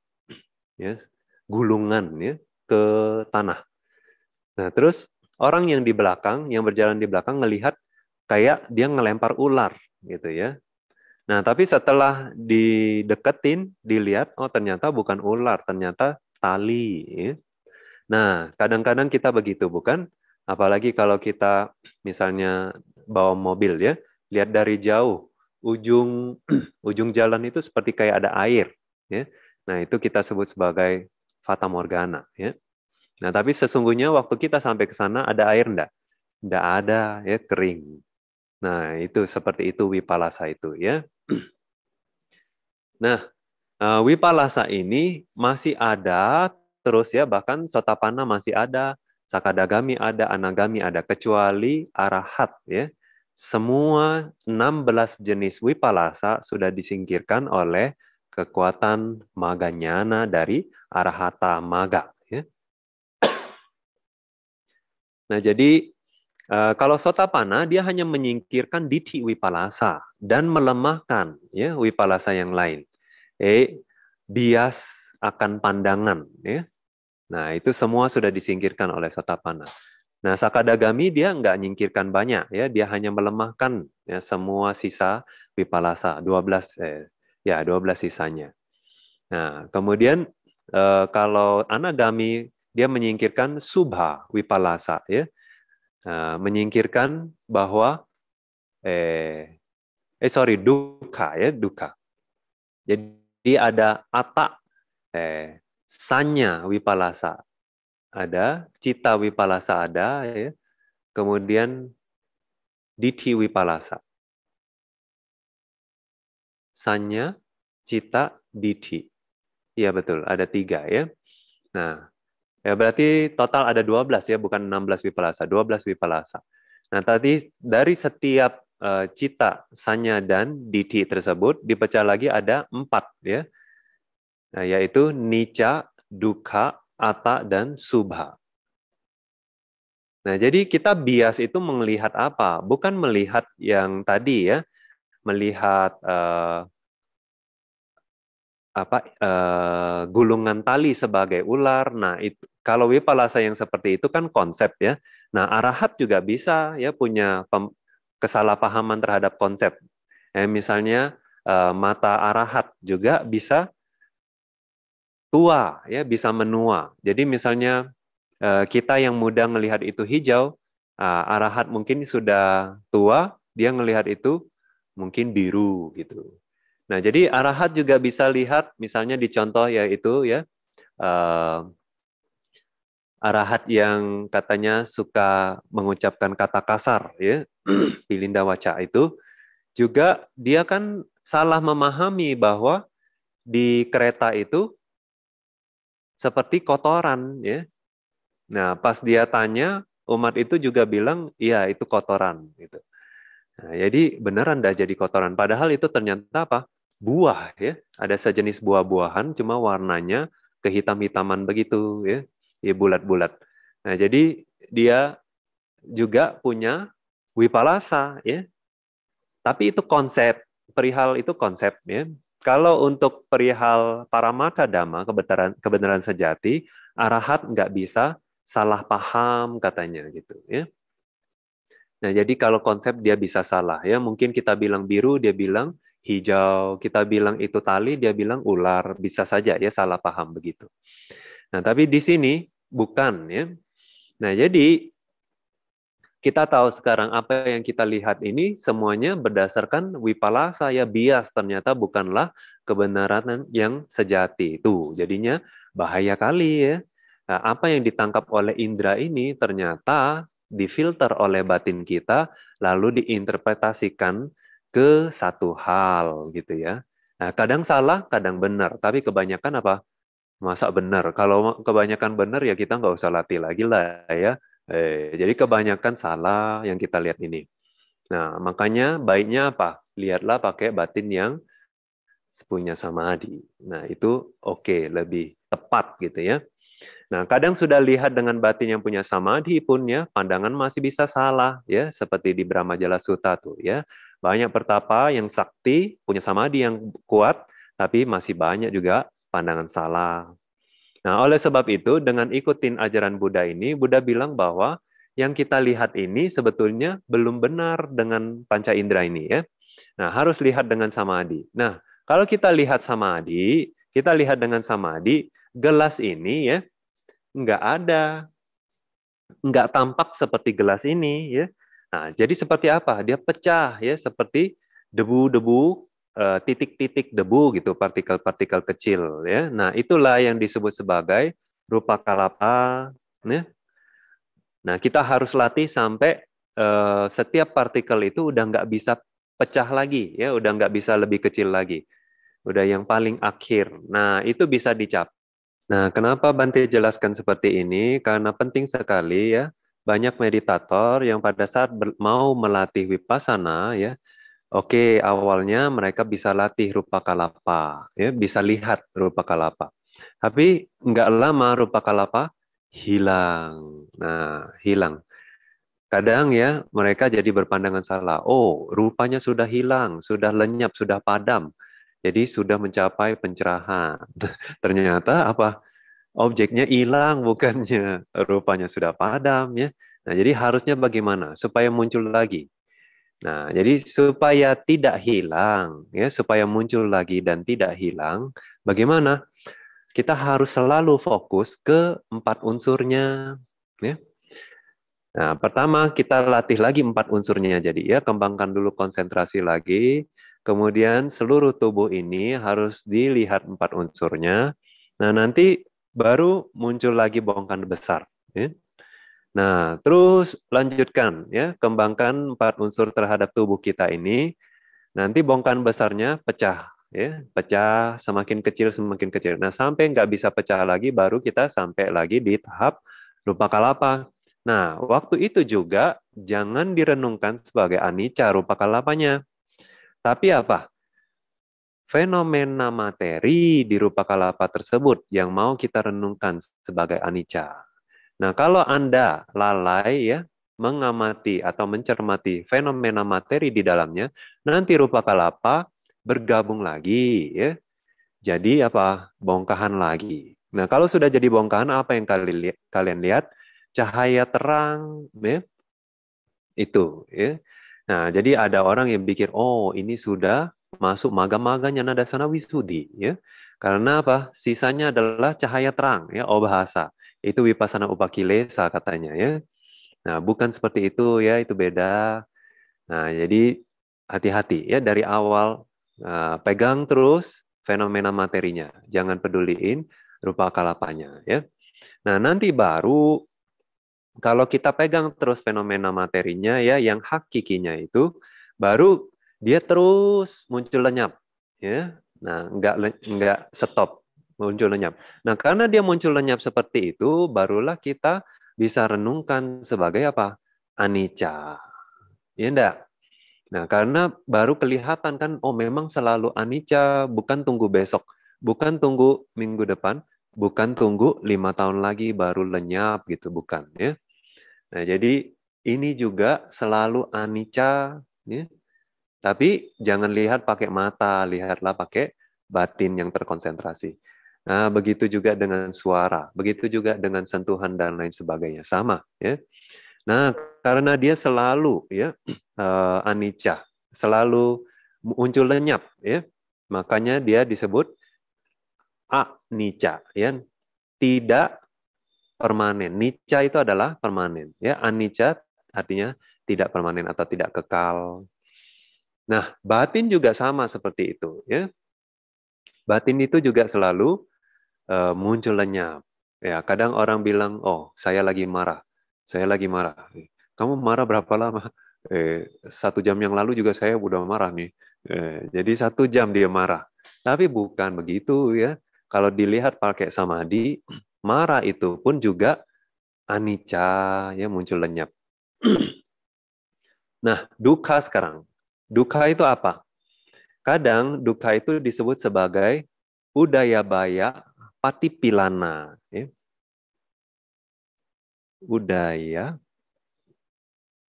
ya gulungan ya ke tanah. Nah, terus orang yang di belakang yang berjalan di belakang melihat kayak dia ngelempar ular gitu ya. Nah, tapi setelah dideketin, dilihat oh ternyata bukan ular, ternyata tali ya. Nah, kadang-kadang kita begitu bukan? Apalagi kalau kita misalnya bawa mobil ya, lihat dari jauh ujung ujung jalan itu seperti kayak ada air ya. Nah, itu kita sebut sebagai fata morgana ya. Nah, tapi sesungguhnya waktu kita sampai ke sana ada air enggak? Enggak ada ya, kering. Nah, itu seperti itu wipalasa itu ya. Nah, eh, wipalasa ini masih ada terus ya, bahkan sotapana masih ada, Sakadagami ada, Anagami ada, kecuali Arahat ya. Semua 16 jenis Wipalasa sudah disingkirkan oleh kekuatan maganyana dari Arahata Maga. Ya. Nah, jadi eh, kalau Sotapana dia hanya menyingkirkan Diti Wipalasa dan melemahkan ya Wipalasa yang lain. Eh, bias akan pandangan ya Nah, itu semua sudah disingkirkan oleh Satapana. Nah, Sakadagami dia nggak nyingkirkan banyak ya, dia hanya melemahkan ya semua sisa Wipalasa, 12 eh, ya 12 sisanya. Nah, kemudian eh, kalau Anagami dia menyingkirkan Subha Wipalasa ya. Nah, menyingkirkan bahwa eh eh sorry duka ya, duka. Jadi ada ata eh sanya wipalasa ada, cita wipalasa ada, ya. kemudian dithi wipalasa. Sanya, cita, dithi. Iya betul, ada tiga ya. Nah, ya berarti total ada 12 ya, bukan 16 wipalasa, 12 wipalasa. Nah, tadi dari setiap uh, cita, sanya, dan diti tersebut dipecah lagi ada empat, ya, nah, yaitu nica, duka, ata, dan subha. Nah, jadi kita bias itu melihat apa? Bukan melihat yang tadi ya, melihat uh, apa uh, gulungan tali sebagai ular. Nah, itu kalau wipalasa yang seperti itu kan konsep ya. Nah, arahat juga bisa ya punya pem, kesalahpahaman terhadap konsep. Eh, misalnya uh, mata arahat juga bisa tua ya, bisa menua. Jadi misalnya uh, kita yang muda melihat itu hijau, uh, arahat mungkin sudah tua, dia melihat itu mungkin biru gitu. Nah, jadi arahat juga bisa lihat misalnya di contoh yaitu ya uh, arahat yang katanya suka mengucapkan kata kasar ya Pilinda Waca itu juga dia kan salah memahami bahwa di kereta itu seperti kotoran ya. Nah, pas dia tanya umat itu juga bilang iya itu kotoran gitu. Nah, jadi beneran dah jadi kotoran padahal itu ternyata apa? buah ya. Ada sejenis buah-buahan cuma warnanya kehitam-hitaman begitu ya. Ya bulat-bulat. Nah, jadi dia juga punya wipalasa ya. Tapi itu konsep, perihal itu konsep ya. Kalau untuk perihal para mata dhamma, kebenaran kebenaran sejati, arahat nggak bisa salah paham katanya gitu ya. Nah, jadi kalau konsep dia bisa salah ya. Mungkin kita bilang biru, dia bilang hijau, kita bilang itu tali, dia bilang ular, bisa saja ya salah paham begitu. Nah, tapi di sini bukan ya. Nah, jadi kita tahu sekarang apa yang kita lihat ini semuanya berdasarkan wipala saya bias ternyata bukanlah kebenaran yang sejati itu. Jadinya bahaya kali ya. Nah, apa yang ditangkap oleh indera ini ternyata difilter oleh batin kita lalu diinterpretasikan ke satu hal gitu ya. Nah, kadang salah, kadang benar, tapi kebanyakan apa? Masa benar. Kalau kebanyakan benar ya kita nggak usah latih lagi lah ya. Eh, jadi kebanyakan salah yang kita lihat ini. Nah, makanya baiknya apa? Lihatlah pakai batin yang punya samadhi. Nah, itu oke, okay, lebih tepat gitu ya. Nah, kadang sudah lihat dengan batin yang punya samadhi pun ya, pandangan masih bisa salah ya, seperti di Brahma Jala Sutta tuh ya. Banyak pertapa yang sakti, punya samadhi yang kuat, tapi masih banyak juga pandangan salah. Nah, oleh sebab itu, dengan ikutin ajaran Buddha ini, Buddha bilang bahwa yang kita lihat ini sebetulnya belum benar dengan panca indera ini ya. Nah, harus lihat dengan samadhi. Nah, kalau kita lihat samadhi, kita lihat dengan samadhi, gelas ini ya nggak ada, nggak tampak seperti gelas ini ya. Nah, jadi seperti apa? Dia pecah ya seperti debu-debu eh, titik-titik debu gitu, partikel-partikel kecil ya. Nah, itulah yang disebut sebagai rupa kalapa ya. Nah, kita harus latih sampai uh, setiap partikel itu udah nggak bisa pecah lagi ya, udah nggak bisa lebih kecil lagi. Udah yang paling akhir. Nah, itu bisa dicapai. Nah, kenapa Bante jelaskan seperti ini? Karena penting sekali ya banyak meditator yang pada saat mau melatih vipassana ya oke awalnya mereka bisa latih rupa kalapa ya bisa lihat rupa kalapa. Tapi nggak lama rupa kalapa hilang. Nah hilang. Kadang ya mereka jadi berpandangan salah. Oh rupanya sudah hilang sudah lenyap sudah padam. Jadi sudah mencapai pencerahan. Ternyata apa? Objeknya hilang bukannya rupanya sudah padam ya. Nah, jadi harusnya bagaimana supaya muncul lagi? Nah, jadi supaya tidak hilang ya, supaya muncul lagi dan tidak hilang, bagaimana? Kita harus selalu fokus ke empat unsurnya ya. Nah, pertama kita latih lagi empat unsurnya jadi ya, kembangkan dulu konsentrasi lagi. Kemudian seluruh tubuh ini harus dilihat empat unsurnya. Nah, nanti baru muncul lagi bongkan besar. Ya. Nah, terus lanjutkan ya, kembangkan empat unsur terhadap tubuh kita ini. Nanti bongkan besarnya pecah, ya, pecah semakin kecil semakin kecil. Nah, sampai nggak bisa pecah lagi, baru kita sampai lagi di tahap rupa kalapa. Nah, waktu itu juga jangan direnungkan sebagai anicca rupa kalapanya. Tapi apa? Fenomena materi di rupa kalapa tersebut yang mau kita renungkan sebagai anicca. Nah, kalau Anda lalai ya mengamati atau mencermati fenomena materi di dalamnya, nanti rupa kalapa bergabung lagi ya. Jadi apa? Bongkahan lagi. Nah, kalau sudah jadi bongkahan apa yang kalian lihat? Cahaya terang ya. Itu ya. Nah, jadi ada orang yang pikir, "Oh, ini sudah masuk maga-maganya nada sana wisudi ya." Karena apa? Sisanya adalah cahaya terang ya, oh. Itu wipasana upakilesa katanya ya. Nah, bukan seperti itu ya, itu beda. Nah, jadi hati-hati ya dari awal uh, pegang terus fenomena materinya. Jangan peduliin rupa kalapanya ya. Nah, nanti baru kalau kita pegang terus fenomena materinya ya yang hakikinya itu baru dia terus muncul lenyap ya. Nah, enggak enggak stop muncul lenyap. Nah, karena dia muncul lenyap seperti itu, barulah kita bisa renungkan sebagai apa? Anicca. Ya enggak? Nah, karena baru kelihatan kan, oh memang selalu anicca, bukan tunggu besok, bukan tunggu minggu depan, bukan tunggu lima tahun lagi baru lenyap gitu, bukan ya. Nah, jadi ini juga selalu anicca, ya. Tapi jangan lihat pakai mata, lihatlah pakai batin yang terkonsentrasi. Nah, begitu juga dengan suara, begitu juga dengan sentuhan dan lain sebagainya, sama ya. Nah, karena dia selalu ya uh, anicca, selalu muncul lenyap ya. Makanya dia disebut anicca ya. Tidak permanen. Nicca itu adalah permanen ya. Anicca artinya tidak permanen atau tidak kekal. Nah, batin juga sama seperti itu ya. Batin itu juga selalu uh, muncul lenyap. Ya, kadang orang bilang, "Oh, saya lagi marah. Saya lagi marah." Kamu marah berapa lama? Eh, satu jam yang lalu juga saya udah marah nih. Eh, jadi satu jam dia marah. Tapi bukan begitu ya. Kalau dilihat pakai samadhi, marah itu pun juga anicca ya muncul lenyap. nah, duka sekarang. Duka itu apa? Kadang duka itu disebut sebagai udaya baya Patipilana. Ya. Udaya,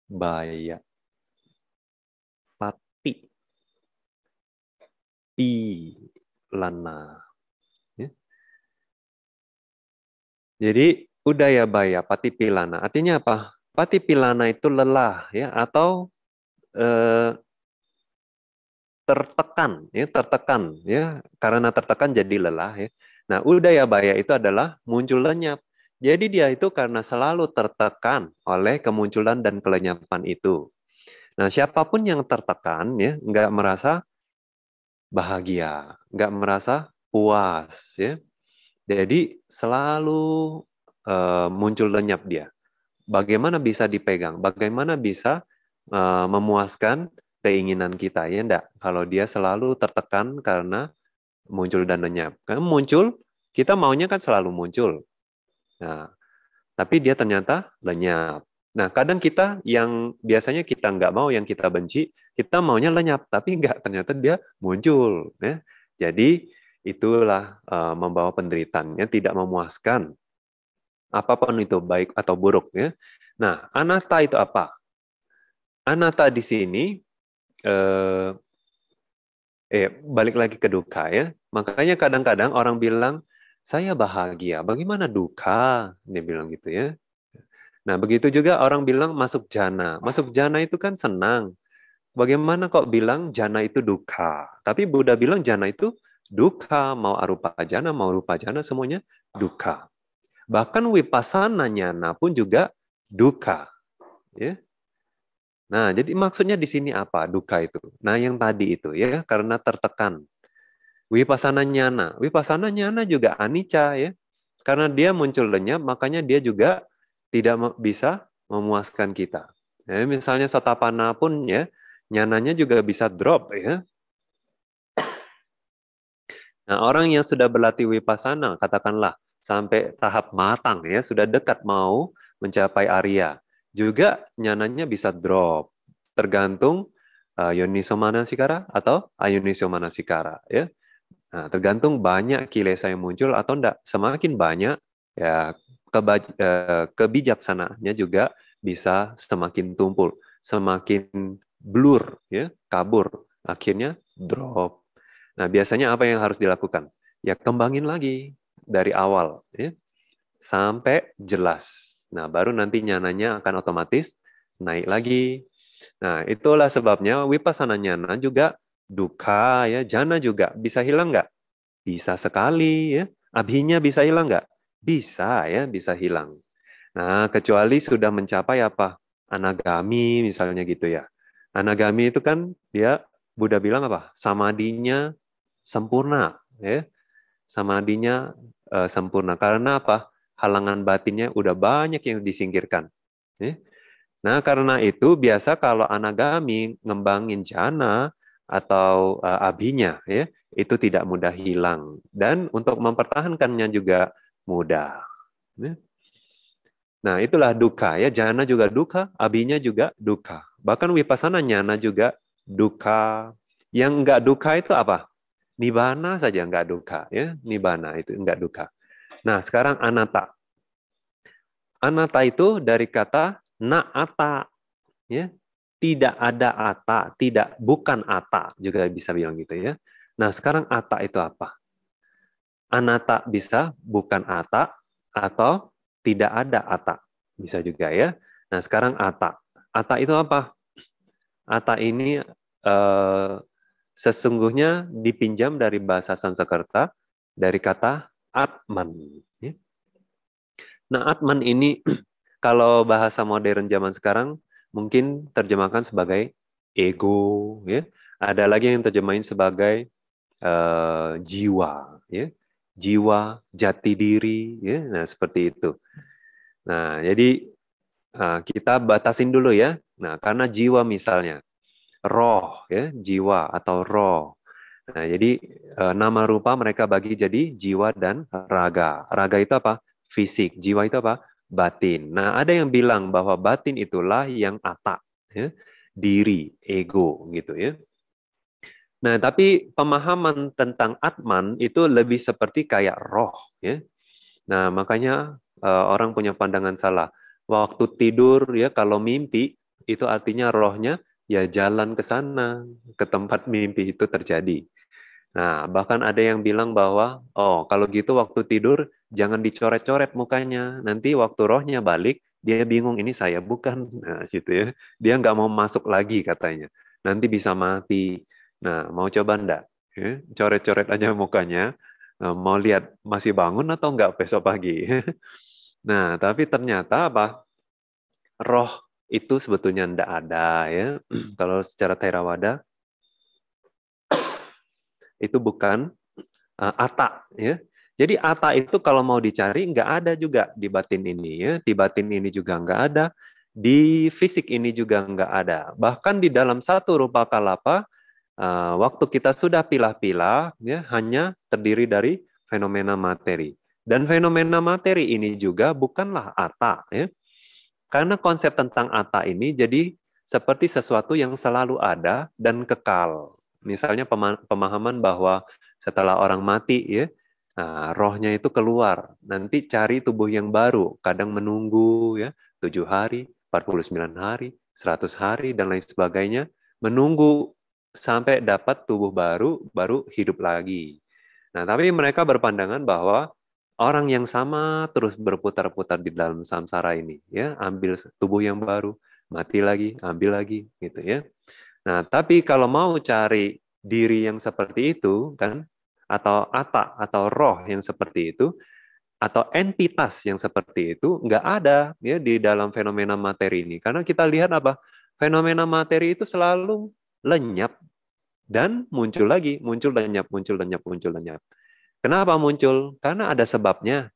baya, pati, pilana. Ya. Jadi udaya baya pati pilana artinya apa? Pati pilana itu lelah ya atau eh, tertekan ya tertekan ya karena tertekan jadi lelah ya Nah, udaya baya itu adalah muncul lenyap. Jadi dia itu karena selalu tertekan oleh kemunculan dan kelenyapan itu. Nah, siapa pun yang tertekan ya nggak merasa bahagia, nggak merasa puas ya. Jadi selalu uh, muncul lenyap dia. Bagaimana bisa dipegang? Bagaimana bisa uh, memuaskan keinginan kita ya enggak? Kalau dia selalu tertekan karena muncul dan lenyap. Karena muncul, kita maunya kan selalu muncul. Nah, tapi dia ternyata lenyap. Nah, kadang kita yang biasanya kita nggak mau, yang kita benci, kita maunya lenyap, tapi nggak, ternyata dia muncul. Ya. Jadi, itulah uh, membawa penderitaan, yang tidak memuaskan. Apa pun itu, baik atau buruk. Ya. Nah, anatta itu apa? Anatta di sini, uh, eh balik lagi ke duka ya. Makanya kadang-kadang orang bilang saya bahagia, bagaimana duka? Dia bilang gitu ya. Nah, begitu juga orang bilang masuk jana. Masuk jana itu kan senang. Bagaimana kok bilang jana itu duka? Tapi Buddha bilang jana itu duka, mau arupa jana, mau rupa jana, semuanya duka. Bahkan wipasana nyana pun juga duka. Ya. Nah, jadi maksudnya di sini apa duka itu? Nah, yang tadi itu ya, karena tertekan. Wipasana nyana. Wipasana nyana juga anicca ya. Karena dia muncul lenyap, makanya dia juga tidak bisa memuaskan kita. Ya, misalnya satapana pun ya, nyananya juga bisa drop ya. Nah, orang yang sudah berlatih wipasana, katakanlah sampai tahap matang ya, sudah dekat mau mencapai Arya. Juga nyananya bisa drop, tergantung uh, Yoniso Manasikara atau Ayuniso Manasikara. Ya. Nah, tergantung banyak kilesa yang muncul atau enggak. Semakin banyak, ya uh, kebijaksanaannya juga bisa semakin tumpul, semakin blur, ya kabur. Akhirnya drop. Nah, biasanya apa yang harus dilakukan? Ya kembangin lagi dari awal, ya sampai jelas. Nah, baru nanti nyananya akan otomatis naik lagi. Nah, itulah sebabnya wipasana nyana juga duka ya, jana juga bisa hilang nggak? Bisa sekali ya. Abhinya bisa hilang nggak? Bisa ya, bisa hilang. Nah, kecuali sudah mencapai apa? Anagami misalnya gitu ya. Anagami itu kan dia Buddha bilang apa? Samadinya sempurna ya. Samadinya uh, sempurna. Karena apa? Halangan batinnya udah banyak yang disingkirkan. Ya. Nah, karena itu biasa kalau anagami ngembangin jana atau uh, abinya, ya, itu tidak mudah hilang. Dan untuk mempertahankannya juga mudah. Ya. Nah, itulah duka ya. Jana juga duka, abinya juga duka. Bahkan wipasana nyana juga duka. Yang enggak duka itu apa? Nibana saja enggak duka ya. Nibana itu enggak duka. Nah, sekarang anata. Anata itu dari kata naata. Ya. Tidak ada ata, tidak bukan ata juga bisa bilang gitu ya. Nah, sekarang ata itu apa? Anata bisa bukan ata atau tidak ada ata. Bisa juga ya. Nah, sekarang ata. Ata itu apa? Ata ini eh, sesungguhnya dipinjam dari bahasa Sanskerta dari kata atman. Ya. Nah, atman ini kalau bahasa modern zaman sekarang mungkin terjemahkan sebagai ego, ya. Ada lagi yang terjemahin sebagai uh, jiwa, ya. Jiwa, jati diri, ya. Nah, seperti itu. Nah, jadi uh, kita batasin dulu ya. Nah, karena jiwa misalnya roh, ya, jiwa atau roh. Nah, jadi e, nama rupa mereka bagi jadi jiwa dan raga. Raga itu apa? Fisik. Jiwa itu apa? Batin. Nah, ada yang bilang bahwa batin itulah yang atak, ya? diri, ego, gitu ya. Nah, tapi pemahaman tentang atman itu lebih seperti kayak roh, ya. Nah, makanya e, orang punya pandangan salah. Waktu tidur ya, kalau mimpi itu artinya rohnya ya jalan ke sana, ke tempat mimpi itu terjadi. Nah, bahkan ada yang bilang bahwa, oh kalau gitu waktu tidur jangan dicoret-coret mukanya. Nanti waktu rohnya balik, dia bingung ini saya bukan. Nah, gitu ya. Dia nggak mau masuk lagi katanya. Nanti bisa mati. Nah, mau coba enggak? Ya, coret-coret aja mukanya. Nah, mau lihat masih bangun atau enggak besok pagi. nah, tapi ternyata apa? Roh itu sebetulnya tidak ada ya. Kalau secara Theravada itu bukan uh, ata ya. Jadi ata itu kalau mau dicari nggak ada juga di batin ini ya. Di batin ini juga nggak ada. Di fisik ini juga nggak ada. Bahkan di dalam satu rupa kalapa, uh, waktu kita sudah pilah-pilah, ya hanya terdiri dari fenomena materi. Dan fenomena materi ini juga bukanlah ata, ya. Karena konsep tentang ata ini jadi seperti sesuatu yang selalu ada dan kekal. Misalnya pemahaman bahwa setelah orang mati ya, nah, rohnya itu keluar. Nanti cari tubuh yang baru, kadang menunggu ya, 7 hari, 49 hari, 100 hari dan lain sebagainya, menunggu sampai dapat tubuh baru baru hidup lagi. Nah, tapi mereka berpandangan bahwa orang yang sama terus berputar-putar di dalam samsara ini ya ambil tubuh yang baru mati lagi ambil lagi gitu ya nah tapi kalau mau cari diri yang seperti itu kan atau ata atau roh yang seperti itu atau entitas yang seperti itu nggak ada ya di dalam fenomena materi ini karena kita lihat apa fenomena materi itu selalu lenyap dan muncul lagi muncul lenyap muncul lenyap muncul lenyap Kenapa muncul? Karena ada sebabnya.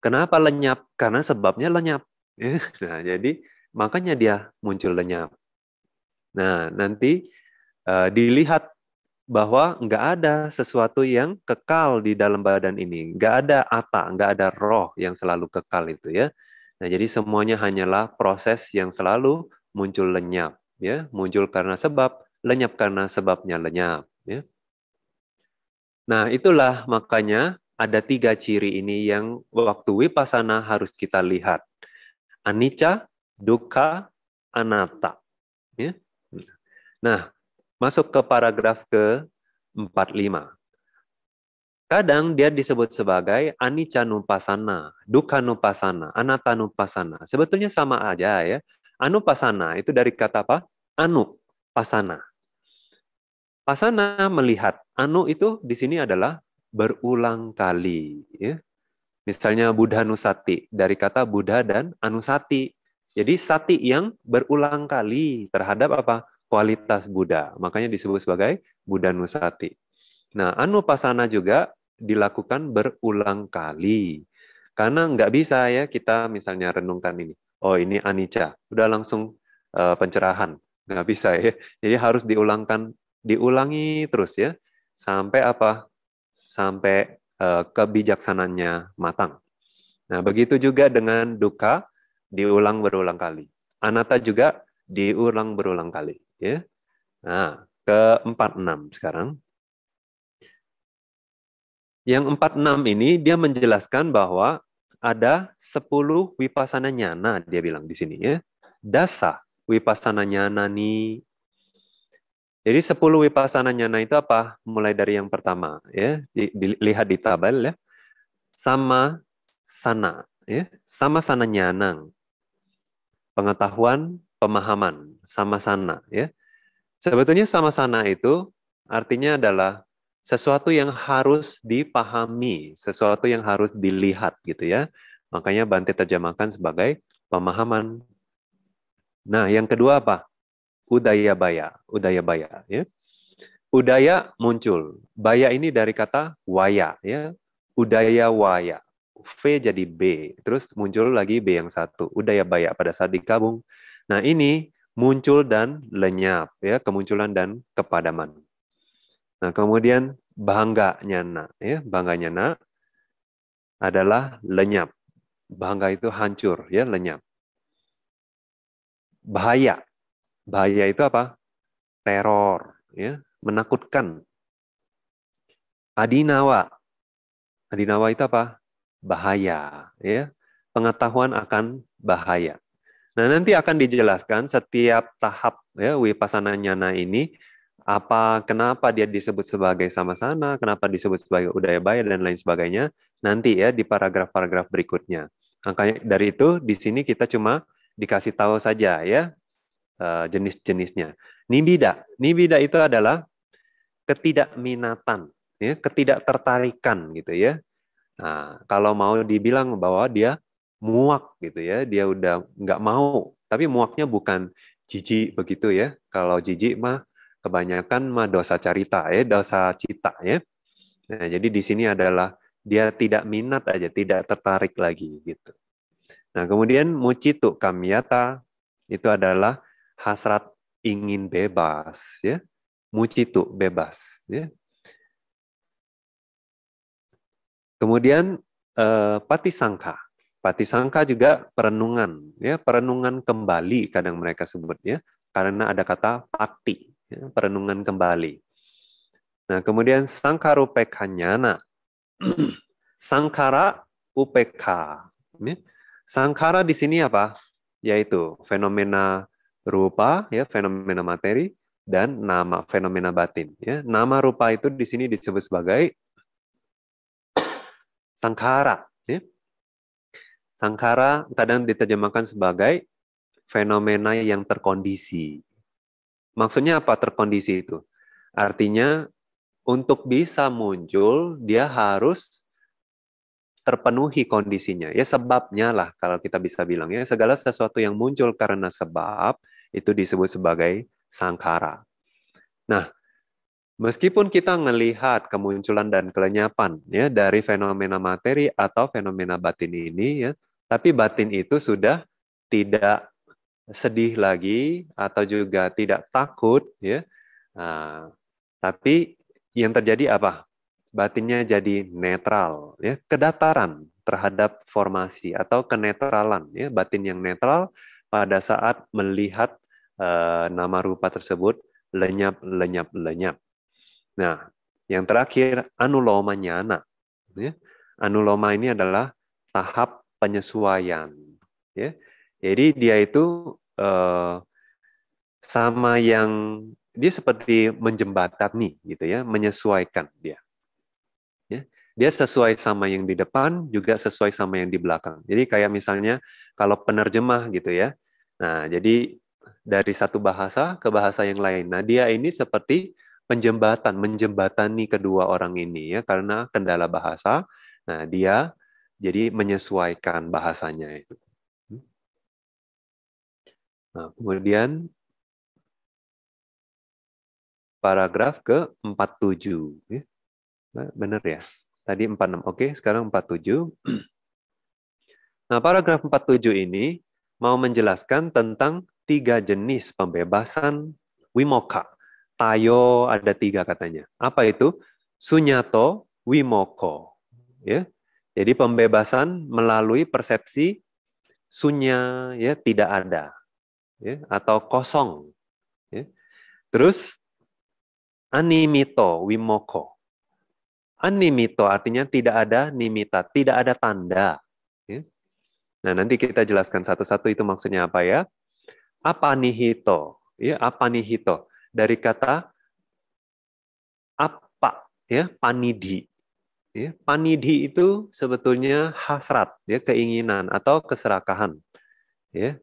Kenapa lenyap? Karena sebabnya lenyap. Nah, jadi makanya dia muncul lenyap. Nah, nanti uh, dilihat bahwa nggak ada sesuatu yang kekal di dalam badan ini. Nggak ada ata, nggak ada roh yang selalu kekal itu ya. Nah, jadi semuanya hanyalah proses yang selalu muncul lenyap, ya, muncul karena sebab, lenyap karena sebabnya lenyap, ya. Nah, itulah makanya ada tiga ciri ini yang waktu wipasana harus kita lihat. Anicca, dukkha, anatta. Nah, masuk ke paragraf ke-45. Kadang dia disebut sebagai anicca nupasana, dukkha nupasana, anatta nupasana. Sebetulnya sama aja ya. Anupasana itu dari kata apa? Anu, pasana. Pasana melihat. Anu itu di sini adalah berulang kali. Ya. Misalnya Buddha Nusati, dari kata Buddha dan Anusati. Jadi sati yang berulang kali terhadap apa? Kualitas Buddha. Makanya disebut sebagai Buddha Nusati. Nah, anupasana juga dilakukan berulang kali. Karena nggak bisa ya kita misalnya renungkan ini. Oh ini anicca, udah langsung uh, pencerahan. Nggak bisa ya. Jadi harus diulangkan, diulangi terus ya. Sampai apa? Sampai uh, kebijaksanaannya matang. Nah begitu juga dengan duka, diulang berulang kali. Anata juga diulang berulang kali. Ya. Nah, ke empat enam sekarang. Yang 46 ini dia menjelaskan bahwa ada 10 wipasana nyana dia bilang di sini ya. Dasa wipasana nyana nih. Jadi 10 wipasana nyana itu apa? Mulai dari yang pertama ya, dilihat di tabel ya. Sama sana ya, sama sana nyanang. Pengetahuan, pemahaman, sama sana ya. Sebetulnya sama sana itu artinya adalah sesuatu yang harus dipahami, sesuatu yang harus dilihat gitu ya. Makanya Bante terjemahkan sebagai pemahaman. Nah, yang kedua apa? Udaya baya, udaya baya ya. Udaya muncul. Baya ini dari kata waya ya. Udaya waya. V jadi B, terus muncul lagi B yang satu. Udaya baya pada saat digabung. Nah, ini muncul dan lenyap ya, kemunculan dan kepadaman. Nah, kemudian bangga nyana, ya, bangga nyana adalah lenyap. Bangga itu hancur, ya, lenyap. Bahaya. Bahaya itu apa? Teror, ya, menakutkan. Adinawa. Adinawa itu apa? Bahaya, ya. Pengetahuan akan bahaya. Nah, nanti akan dijelaskan setiap tahap ya wipasana nyana ini apa kenapa dia disebut sebagai sama sana, kenapa disebut sebagai udaya baya dan lain sebagainya nanti ya di paragraf-paragraf berikutnya. Makanya dari itu di sini kita cuma dikasih tahu saja ya eh, jenis-jenisnya. Nibida, nibida itu adalah ketidakminatan, ya, ketidaktertarikan gitu ya. Nah, kalau mau dibilang bahwa dia muak gitu ya, dia udah nggak mau, tapi muaknya bukan jijik begitu ya. Kalau jijik mah kebanyakan mah dosa carita ya, dosa cita ya. Nah, jadi di sini adalah dia tidak minat aja, tidak tertarik lagi gitu. Nah, kemudian mucitu kamyata itu adalah hasrat ingin bebas ya. Mucitu bebas ya. Kemudian eh, patisangka. Patisangka juga perenungan ya, perenungan kembali kadang mereka sebut ya, karena ada kata pakti ya, perenungan kembali. Nah, kemudian sangkara upekanyana. sangkara UPK. Ya. Sangkara di sini apa? Yaitu fenomena rupa, ya, fenomena materi, dan nama fenomena batin. Ya. Nama rupa itu di sini disebut sebagai sangkara. Ya. Sangkara kadang diterjemahkan sebagai fenomena yang terkondisi. Maksudnya apa terkondisi itu? Artinya untuk bisa muncul dia harus terpenuhi kondisinya. Ya sebabnya lah kalau kita bisa bilang ya segala sesuatu yang muncul karena sebab itu disebut sebagai sangkara. Nah, meskipun kita melihat kemunculan dan kelenyapan ya dari fenomena materi atau fenomena batin ini ya, tapi batin itu sudah tidak sedih lagi atau juga tidak takut ya. Nah, tapi yang terjadi apa? batinnya jadi netral, ya, kedataran terhadap formasi atau kenetralan, ya, batin yang netral pada saat melihat uh, nama rupa tersebut lenyap, lenyap, lenyap. Nah, yang terakhir anuloma nyana. Ya. Anuloma ini adalah tahap penyesuaian. Ya. Jadi dia itu uh, sama yang dia seperti menjembatani gitu ya, menyesuaikan dia. Ya. Dia sesuai sama yang di depan, juga sesuai sama yang di belakang. Jadi kayak misalnya kalau penerjemah gitu ya. Nah, jadi dari satu bahasa ke bahasa yang lain. Nah, dia ini seperti penjembatan, menjembatani kedua orang ini ya karena kendala bahasa. Nah, dia jadi menyesuaikan bahasanya itu. Nah, kemudian paragraf ke-47. Ya. Benar ya? Tadi 46. Oke, sekarang 47. Nah, paragraf 47 ini mau menjelaskan tentang tiga jenis pembebasan wimoka. Tayo ada tiga katanya. Apa itu? Sunyato, wimoko. Ya. Jadi pembebasan melalui persepsi sunya ya tidak ada ya atau kosong ya. Terus animito wimoko. Animito artinya tidak ada nimita, tidak ada tanda. Ya. Nah, nanti kita jelaskan satu-satu itu maksudnya apa ya. Apa nihito? Ya, apa nihito? Dari kata apa ya, panidi. Ya, panidi itu sebetulnya hasrat, ya, keinginan atau keserakahan. Ya,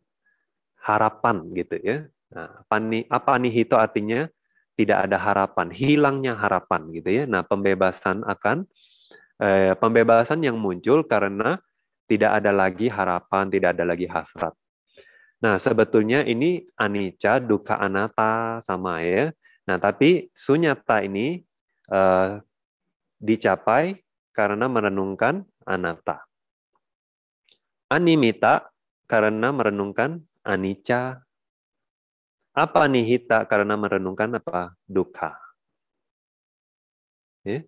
harapan gitu ya. Nah, pani, apa nihito artinya tidak ada harapan, hilangnya harapan gitu ya. Nah, pembebasan akan eh, pembebasan yang muncul karena tidak ada lagi harapan, tidak ada lagi hasrat. Nah, sebetulnya ini anicca, duka, anatta sama ya. Nah, tapi sunyata ini eh, dicapai karena merenungkan anatta. Animita karena merenungkan anicca, apa nihita karena merenungkan apa? Dukkha. Ya.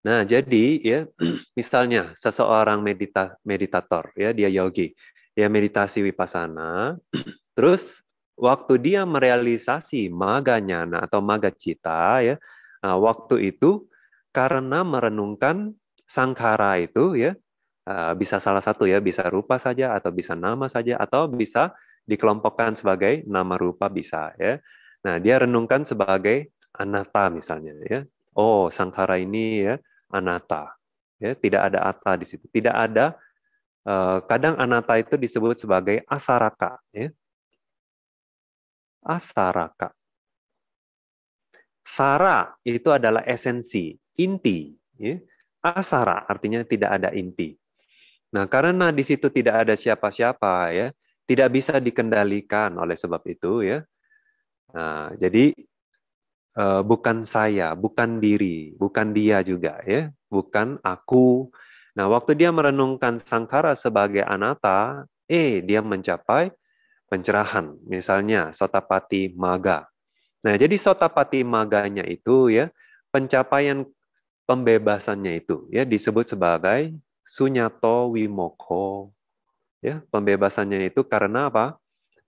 Nah, jadi ya misalnya seseorang medita meditator ya, dia yogi, dia meditasi wipasana, terus waktu dia merealisasi maganya atau maga cita ya, nah, waktu itu karena merenungkan sangkara itu ya, Eh, bisa salah satu ya, bisa rupa saja atau bisa nama saja atau bisa dikelompokkan sebagai nama rupa bisa ya. Nah, dia renungkan sebagai anatta misalnya ya. Oh, sangkara ini ya anatta. Ya, tidak ada ata di situ. Tidak ada uh, kadang anatta itu disebut sebagai asaraka ya. Asaraka. Sara itu adalah esensi, inti. Ya. Asara artinya tidak ada inti. Nah, karena di situ tidak ada siapa-siapa ya, tidak bisa dikendalikan oleh sebab itu ya. Nah, jadi uh, bukan saya, bukan diri, bukan dia juga ya, bukan aku. Nah, waktu dia merenungkan sangkara sebagai anata, eh dia mencapai pencerahan. Misalnya sotapati maga. Nah, jadi sotapati maganya itu ya, pencapaian pembebasannya itu ya disebut sebagai sunyato wimoko. Ya, pembebasannya itu karena apa?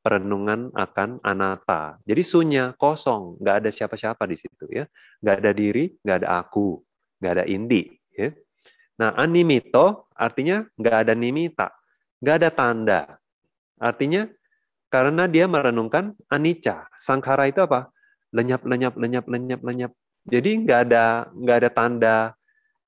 Perenungan akan anata. Jadi sunya kosong, nggak ada siapa-siapa di situ ya. Nggak ada diri, nggak ada aku, nggak ada indi. Ya. Nah, animito artinya nggak ada nimita, nggak ada tanda. Artinya karena dia merenungkan anicca. Sangkara itu apa? Lenyap, lenyap, lenyap, lenyap, lenyap. Jadi nggak ada nggak ada tanda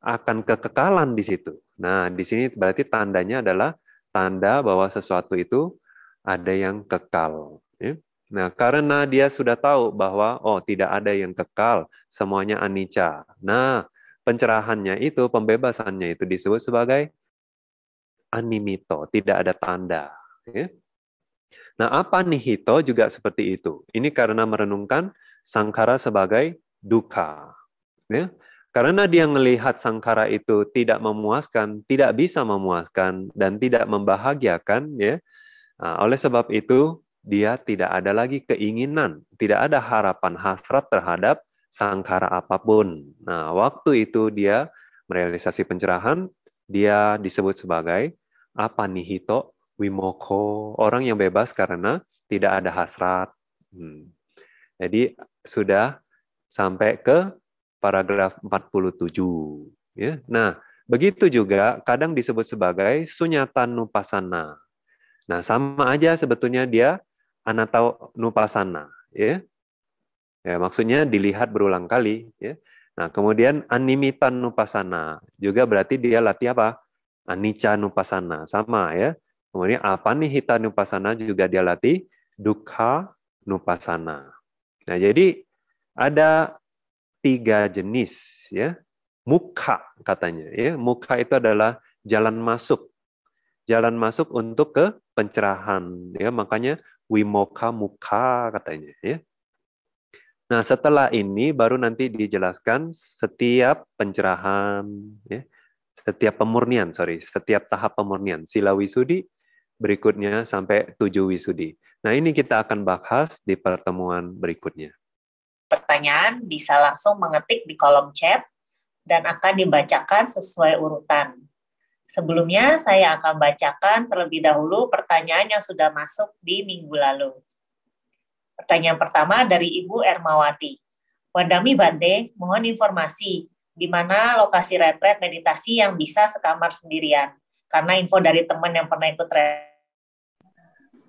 akan kekekalan di situ. Nah, di sini berarti tandanya adalah tanda bahwa sesuatu itu ada yang kekal. Ya. Nah, karena dia sudah tahu bahwa oh tidak ada yang kekal, semuanya anicca. Nah, pencerahannya itu, pembebasannya itu disebut sebagai animito, tidak ada tanda. Ya. Nah, apa nihito juga seperti itu. Ini karena merenungkan sangkara sebagai duka. Ya. Karena dia melihat sangkara itu tidak memuaskan, tidak bisa memuaskan, dan tidak membahagiakan, ya. Nah, oleh sebab itu, dia tidak ada lagi keinginan, tidak ada harapan hasrat terhadap sangkara apa pun. Nah, waktu itu dia merealisasi pencerahan, dia disebut sebagai apa nih hito wimoko, orang yang bebas karena tidak ada hasrat. Hmm. Jadi sudah sampai ke paragraf 47. Ya. Nah, begitu juga kadang disebut sebagai sunyatan nupasana. Nah, sama aja sebetulnya dia anatau nupasana. Ya. ya maksudnya dilihat berulang kali. Ya. Nah, kemudian animitan nupasana juga berarti dia latih apa? Anicca nupasana sama ya. Kemudian apa nih hita nupasana juga dia latih dukha nupasana. Nah, jadi ada tiga jenis ya. Mukha katanya ya. Mukha itu adalah jalan masuk. Jalan masuk untuk ke pencerahan ya. Makanya wimoka mukha katanya ya. Nah, setelah ini baru nanti dijelaskan setiap pencerahan ya. Setiap pemurnian, sorry, setiap tahap pemurnian. Sila wisudi, berikutnya sampai tujuh wisudi. Nah, ini kita akan bahas di pertemuan berikutnya pertanyaan bisa langsung mengetik di kolom chat dan akan dibacakan sesuai urutan. Sebelumnya, saya akan bacakan terlebih dahulu pertanyaan yang sudah masuk di minggu lalu. Pertanyaan pertama dari Ibu Ermawati. Wandami Bante, mohon informasi di mana lokasi retret meditasi yang bisa sekamar sendirian. Karena info dari teman yang pernah ikut retret.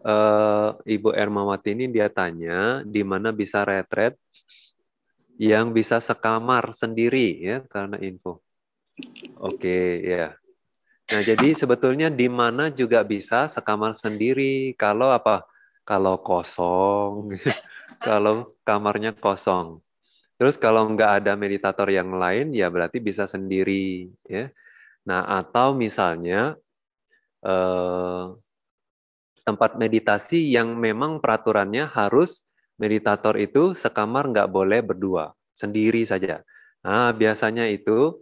Uh, Ibu Ermawati ini dia tanya di mana bisa retret yang bisa sekamar sendiri ya karena info. Oke ya. Nah jadi sebetulnya di mana juga bisa sekamar sendiri kalau apa? Kalau kosong, kalau kamarnya kosong. Terus kalau nggak ada meditator yang lain ya berarti bisa sendiri ya. Nah atau misalnya eh, tempat meditasi yang memang peraturannya harus meditator itu sekamar nggak boleh berdua, sendiri saja. Nah, biasanya itu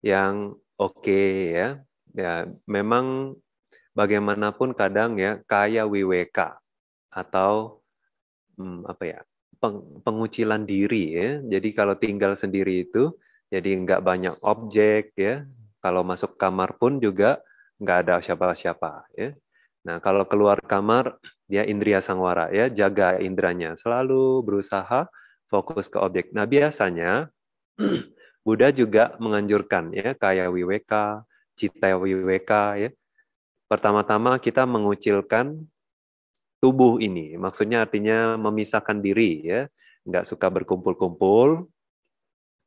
yang oke okay, ya. Ya, memang bagaimanapun kadang ya kaya wiweka atau hmm, apa ya peng, pengucilan diri ya. Jadi kalau tinggal sendiri itu jadi nggak banyak objek ya. Kalau masuk kamar pun juga nggak ada siapa-siapa ya. Nah kalau keluar kamar dia indria sangwara ya, jaga indranya, selalu berusaha fokus ke objek. Nah, biasanya Buddha juga menganjurkan ya kayak wiweka, cita wiweka ya. Pertama-tama kita mengucilkan tubuh ini. Maksudnya artinya memisahkan diri ya, nggak suka berkumpul-kumpul.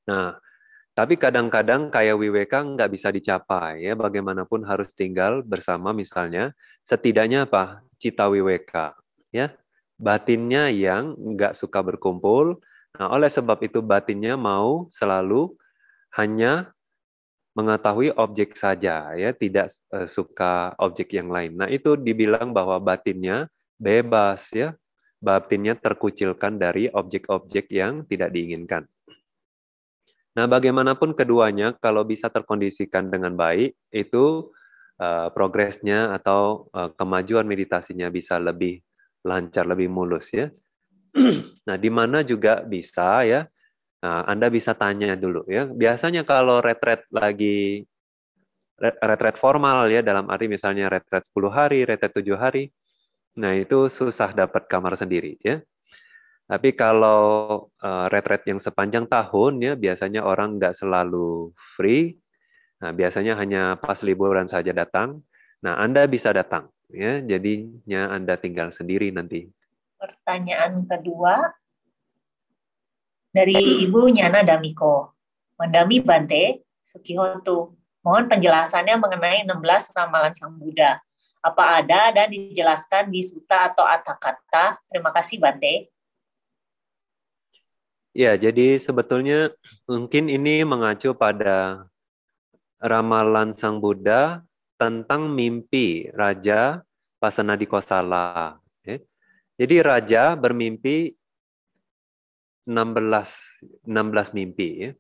Nah, tapi kadang-kadang kayak wiweka nggak bisa dicapai ya. Bagaimanapun harus tinggal bersama misalnya. Setidaknya apa? cita wiweka, ya batinnya yang nggak suka berkumpul. Nah, oleh sebab itu batinnya mau selalu hanya mengetahui objek saja, ya tidak uh, suka objek yang lain. Nah, itu dibilang bahwa batinnya bebas, ya batinnya terkucilkan dari objek-objek yang tidak diinginkan. Nah, bagaimanapun keduanya, kalau bisa terkondisikan dengan baik, itu uh, progresnya atau uh, kemajuan meditasinya bisa lebih lancar, lebih mulus ya. nah, di mana juga bisa ya. Nah, Anda bisa tanya dulu ya. Biasanya kalau retret lagi retret formal ya dalam arti misalnya retret 10 hari, retret 7 hari. Nah, itu susah dapat kamar sendiri ya. Tapi kalau uh, retret yang sepanjang tahun ya biasanya orang nggak selalu free, Nah, biasanya hanya pas liburan saja datang. Nah, Anda bisa datang ya. Jadinya Anda tinggal sendiri nanti. Pertanyaan kedua dari Ibu Nyana Damiko. Mendami Bante Sukihotu. Mohon penjelasannya mengenai 16 ramalan Sang Buddha. Apa ada dan dijelaskan di Sutta atau Atakata? Terima kasih Bante. Ya, jadi sebetulnya mungkin ini mengacu pada ramalan Sang Buddha tentang mimpi Raja Pasanadikosala. Ya. Jadi raja bermimpi 16 16 mimpi ya.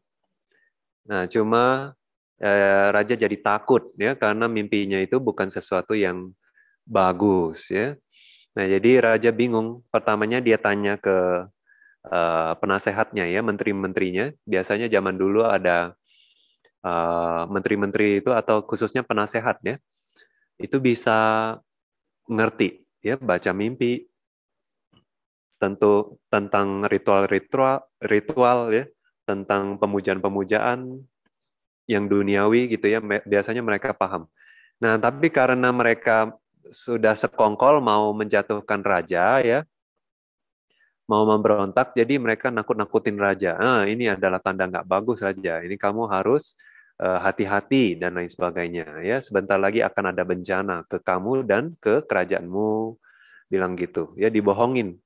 Nah, cuma eh, raja jadi takut ya karena mimpinya itu bukan sesuatu yang bagus ya. Nah, jadi raja bingung. Pertamanya dia tanya ke uh, penasehatnya ya, menteri-menterinya. Biasanya zaman dulu ada uh, menteri-menteri itu atau khususnya penasehat ya, itu bisa ngerti ya, baca mimpi, tentu tentang ritual-ritual ritual ya, tentang pemujaan-pemujaan yang duniawi gitu ya, biasanya mereka paham. Nah, tapi karena mereka sudah sekongkol mau menjatuhkan raja ya, mau memberontak, jadi mereka nakut-nakutin raja. Ah, ini adalah tanda nggak bagus raja. Ini kamu harus eh, hati-hati uh, dan lain sebagainya. Ya, sebentar lagi akan ada bencana ke kamu dan ke kerajaanmu. Bilang gitu. Ya, dibohongin.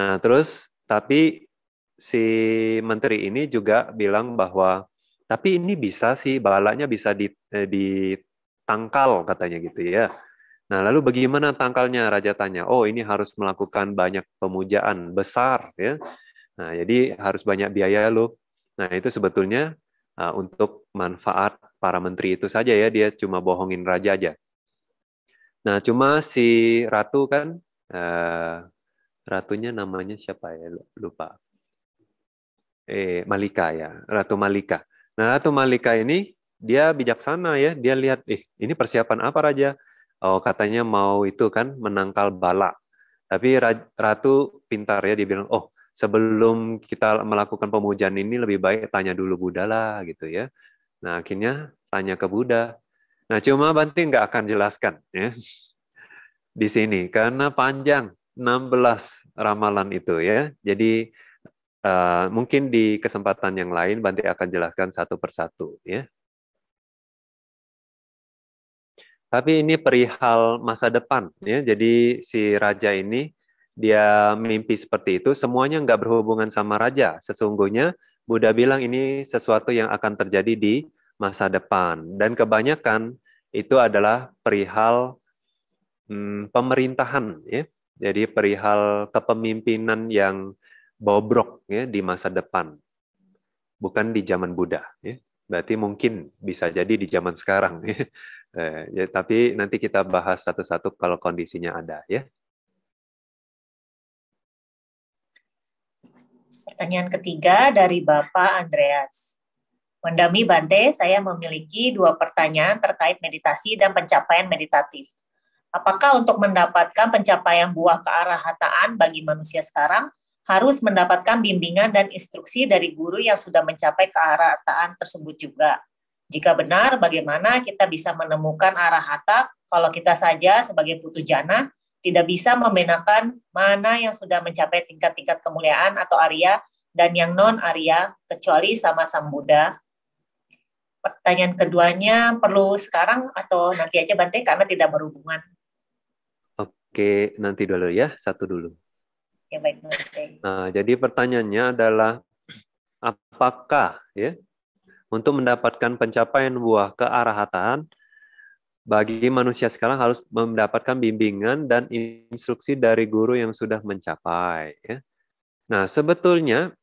Nah, terus tapi si menteri ini juga bilang bahwa tapi ini bisa sih balanya bisa eh, ditangkal katanya gitu ya. Nah, lalu bagaimana tangkalnya? Raja tanya. Oh, ini harus melakukan banyak pemujaan besar, ya. Nah, jadi harus banyak biaya loh. Nah, itu sebetulnya uh, untuk manfaat para menteri itu saja ya. Dia cuma bohongin raja aja. Nah, cuma si ratu kan, uh, ratunya namanya siapa ya? Lupa. Eh, Malika ya, Ratu Malika. Nah, Ratu Malika ini dia bijaksana ya. Dia lihat, eh, ini persiapan apa raja? Oh katanya mau itu kan menangkal bala. Tapi ratu pintar ya dia bilang, oh sebelum kita melakukan pemujaan ini lebih baik tanya dulu Buddha lah gitu ya. Nah akhirnya tanya ke Buddha. Nah cuma Banti nggak akan jelaskan ya di sini karena panjang 16 ramalan itu ya. Jadi uh, mungkin di kesempatan yang lain Banti akan jelaskan satu persatu ya. Tapi ini perihal masa depan, ya. Jadi si raja ini dia mimpi seperti itu, semuanya nggak berhubungan sama raja. Sesungguhnya Buddha bilang ini sesuatu yang akan terjadi di masa depan. Dan kebanyakan itu adalah perihal hmm, pemerintahan, ya. Jadi perihal kepemimpinan yang bobrok ya di masa depan, bukan di zaman Buddha. Ya. Berarti mungkin bisa jadi di zaman sekarang. Ya. Eh, ya, tapi nanti kita bahas satu-satu kalau kondisinya ada ya. Pertanyaan ketiga dari Bapak Andreas. Mendami Bante, saya memiliki dua pertanyaan terkait meditasi dan pencapaian meditatif. Apakah untuk mendapatkan pencapaian buah kearahataan bagi manusia sekarang harus mendapatkan bimbingan dan instruksi dari guru yang sudah mencapai kearahataan tersebut juga? Jika benar, bagaimana kita bisa menemukan arah hata kalau kita saja sebagai putu jana tidak bisa membedakan mana yang sudah mencapai tingkat-tingkat kemuliaan atau Arya dan yang non Arya kecuali sama Sang Buddha. Pertanyaan keduanya perlu sekarang atau nanti aja Bante karena tidak berhubungan. Oke, nanti dulu ya, satu dulu. Ya baik Bante. Nah, jadi pertanyaannya adalah apakah ya untuk mendapatkan pencapaian buah kearahatan, bagi manusia sekarang harus mendapatkan bimbingan dan instruksi dari guru yang sudah mencapai. Ya. Nah, sebetulnya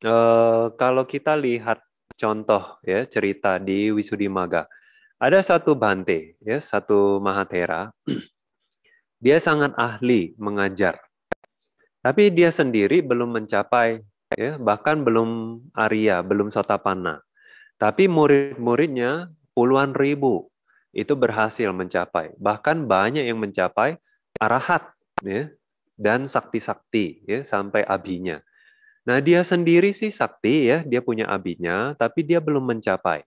eh, kalau kita lihat contoh ya cerita di Wisudimaga, ada satu bante, ya satu mahatera, dia sangat ahli mengajar, tapi dia sendiri belum mencapai, ya bahkan belum Arya, belum Sotapana. Tapi murid-muridnya puluhan ribu itu berhasil mencapai. Bahkan banyak yang mencapai arahat ya, dan sakti-sakti ya, sampai abinya. Nah dia sendiri sih sakti ya, dia punya abinya, tapi dia belum mencapai.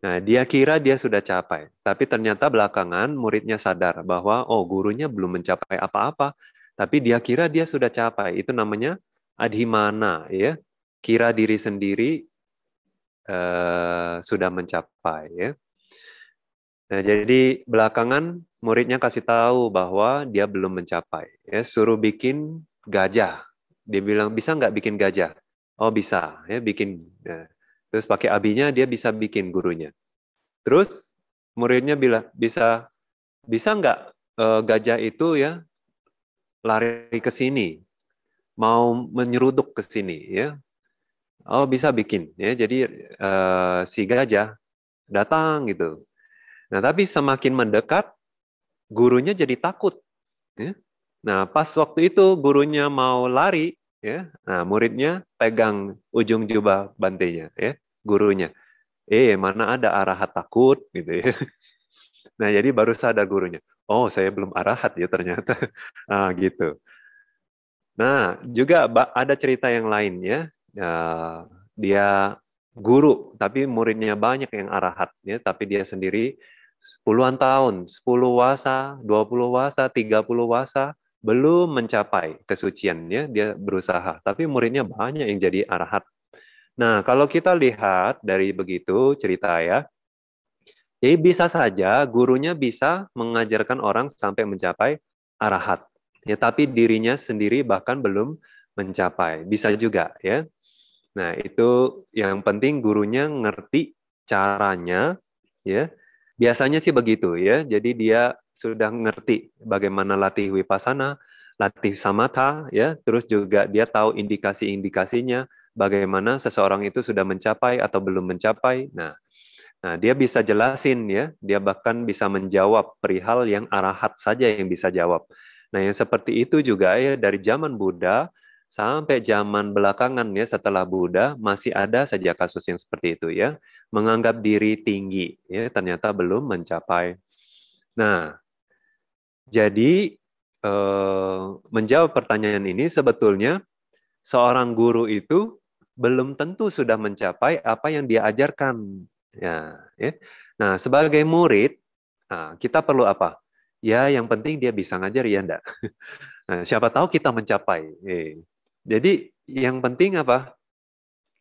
Nah dia kira dia sudah capai, tapi ternyata belakangan muridnya sadar bahwa oh gurunya belum mencapai apa-apa, tapi dia kira dia sudah capai. Itu namanya adhimana ya, kira diri sendiri uh, sudah mencapai ya. Nah, jadi belakangan muridnya kasih tahu bahwa dia belum mencapai. Ya, suruh bikin gajah. Dia bilang bisa nggak bikin gajah? Oh bisa, ya bikin. Ya. Terus pakai abinya dia bisa bikin gurunya. Terus muridnya bilang bisa bisa nggak uh, gajah itu ya lari ke sini, mau menyeruduk ke sini ya Oh bisa bikin ya. Jadi uh, si gajah datang gitu. Nah tapi semakin mendekat, gurunya jadi takut. Ya. Nah pas waktu itu gurunya mau lari, ya. Nah, muridnya pegang ujung jubah bantenya, ya, gurunya. Eh, mana ada arahat takut gitu ya. Nah, jadi baru sadar gurunya. Oh, saya belum arahat ya ternyata. ah, gitu. Nah, juga ada cerita yang lain ya. Uh, dia guru, tapi muridnya banyak yang arahat ya, tapi dia sendiri puluhan tahun, 10 wasa, 20 wasa, 30 wasa, belum mencapai kesucian ya, dia berusaha. Tapi muridnya banyak yang jadi arahat. Nah, kalau kita lihat dari begitu cerita ya, jadi bisa saja gurunya bisa mengajarkan orang sampai mencapai arahat. Ya, tapi dirinya sendiri bahkan belum mencapai. Bisa juga ya. Nah, itu yang penting gurunya ngerti caranya ya Biasanya sih begitu ya. Jadi dia sudah ngerti bagaimana latih wipasana, latih samatha ya, terus juga dia tahu indikasi-indikasinya bagaimana seseorang itu sudah mencapai atau belum mencapai. Nah, nah dia bisa jelasin ya, dia bahkan bisa menjawab perihal yang arahat saja yang bisa jawab. Nah, yang seperti itu juga ya dari zaman Buddha sampai zaman belakangan ya setelah Buddha masih ada saja kasus yang seperti itu ya menganggap diri tinggi ya ternyata belum mencapai. Nah jadi eh, menjawab pertanyaan ini sebetulnya seorang guru itu belum tentu sudah mencapai apa yang dia ajarkan. Ya, ya. nah sebagai murid nah, kita perlu apa? Ya yang penting dia bisa ngajar ya enggak nah, siapa tahu kita mencapai eh, jadi yang penting apa?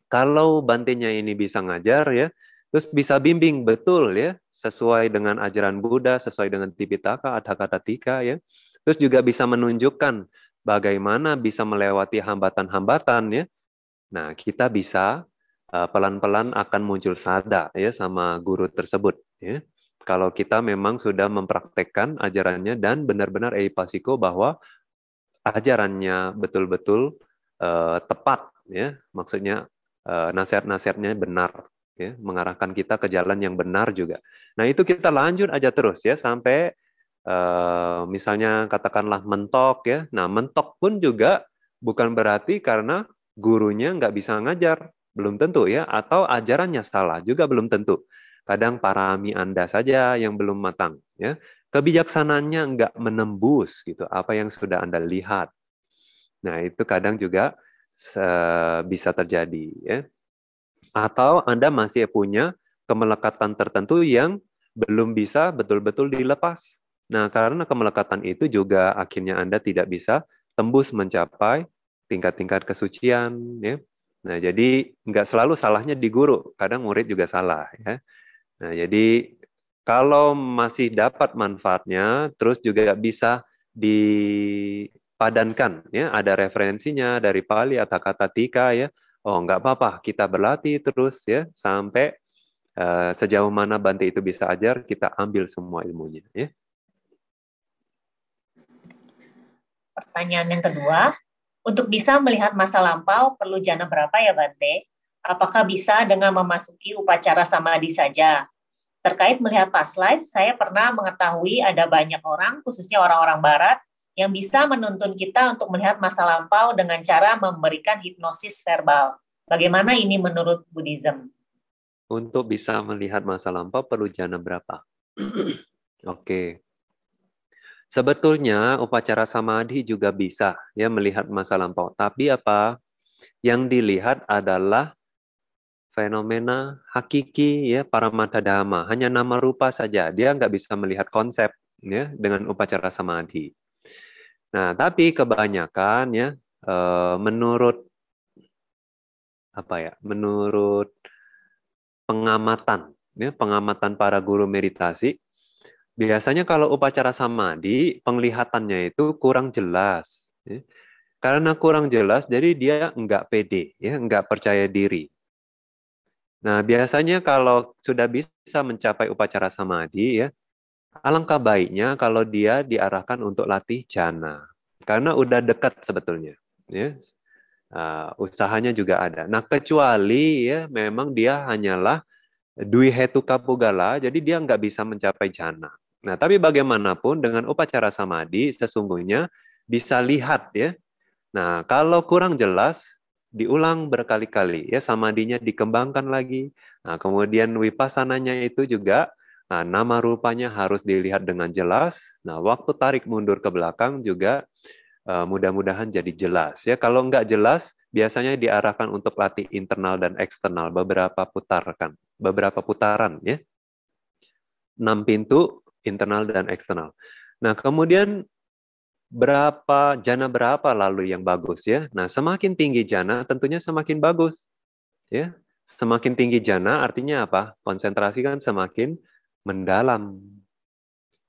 Kalau bantenya ini bisa ngajar ya, terus bisa bimbing betul ya, sesuai dengan ajaran Buddha, sesuai dengan Tipitaka, Adhakata Tika ya. Terus juga bisa menunjukkan bagaimana bisa melewati hambatan-hambatan ya. Nah, kita bisa uh, pelan-pelan akan muncul sada ya sama guru tersebut ya. Kalau kita memang sudah mempraktekkan ajarannya dan benar-benar eipasiko bahwa ajarannya betul-betul uh, tepat ya. Maksudnya uh, nasihat-nasihatnya benar ya. Mengarahkan kita ke jalan yang benar juga. Nah itu kita lanjut aja terus ya. Sampai uh, misalnya katakanlah mentok ya. Nah mentok pun juga bukan berarti karena gurunya nggak bisa ngajar. Belum tentu ya. Atau ajarannya salah juga belum tentu. Kadang parami anda saja yang belum matang ya. Kebijaksanaannya nggak menembus gitu. Apa yang sudah anda lihat Nah, itu kadang juga bisa terjadi ya. Atau Anda masih punya kemelekatan tertentu yang belum bisa betul-betul dilepas. Nah, karena kemelekatan itu juga akhirnya Anda tidak bisa tembus mencapai tingkat-tingkat kesucian ya. Nah, jadi nggak selalu salahnya di guru, kadang murid juga salah ya. Nah, jadi kalau masih dapat manfaatnya, terus juga bisa di padankan ya. Ada referensinya dari Pali atau kata tika ya. Oh nggak apa-apa. Kita berlatih terus ya. Sampai uh, sejauh mana Bante itu bisa ajar kita ambil semua ilmunya ya. Pertanyaan yang kedua untuk bisa melihat masa lampau perlu jana berapa ya Bante? Apakah bisa dengan memasuki upacara samadhi saja? Terkait melihat past life saya pernah mengetahui ada banyak orang khususnya orang-orang barat yang bisa menuntun kita untuk melihat masa lampau dengan cara memberikan hipnosis verbal. Bagaimana ini menurut Buddhism? Untuk bisa melihat masa lampau perlu jana berapa? Oke. okay. Sebetulnya upacara samadhi juga bisa ya melihat masa lampau. Tapi apa? Yang dilihat adalah fenomena hakiki ya para mata dhamma. Hanya nama rupa saja. Dia nggak bisa melihat konsep ya dengan upacara samadhi. Nah, tapi kebanyakan ya eh, menurut apa ya? Menurut pengamatan ya, pengamatan para guru meditasi biasanya kalau upacara samadhi penglihatannya itu kurang jelas ya. Karena kurang jelas jadi dia enggak pede ya, enggak percaya diri. Nah, biasanya kalau sudah bisa mencapai upacara samadhi ya, Alangkah baiknya kalau dia diarahkan untuk latih jana. Karena udah dekat sebetulnya. Ya. Uh, usahanya juga ada. Nah, kecuali ya memang dia hanyalah dwi hetu kapugala, jadi dia nggak bisa mencapai jana. Nah, tapi bagaimanapun dengan upacara samadhi sesungguhnya bisa lihat ya Nah, kalau kurang jelas, diulang berkali-kali ya samadinya dikembangkan lagi. Nah, kemudian wipassananya itu juga nah, nama rupanya harus dilihat dengan jelas. Nah, waktu tarik mundur ke belakang juga uh, mudah-mudahan jadi jelas ya. Kalau nggak jelas, biasanya diarahkan untuk latih internal dan eksternal beberapa putaran, beberapa putaran ya. Enam pintu internal dan eksternal. Nah, kemudian berapa jana berapa lalu yang bagus ya. Nah, semakin tinggi jana tentunya semakin bagus. Ya. Semakin tinggi jana artinya apa? Konsentrasi kan semakin mendalam.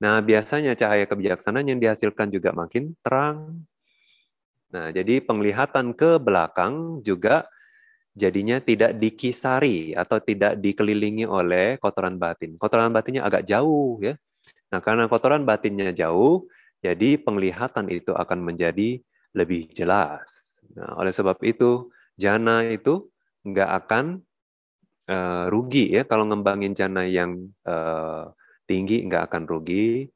Nah, biasanya cahaya kebijaksanaan yang dihasilkan juga makin terang. Nah, jadi penglihatan ke belakang juga jadinya tidak dikisari atau tidak dikelilingi oleh kotoran batin. Kotoran batinnya agak jauh ya. Nah, karena kotoran batinnya jauh, jadi penglihatan itu akan menjadi lebih jelas. Nah, oleh sebab itu, jana itu nggak akan uh, rugi ya kalau ngembangin jana yang uh, tinggi nggak akan rugi.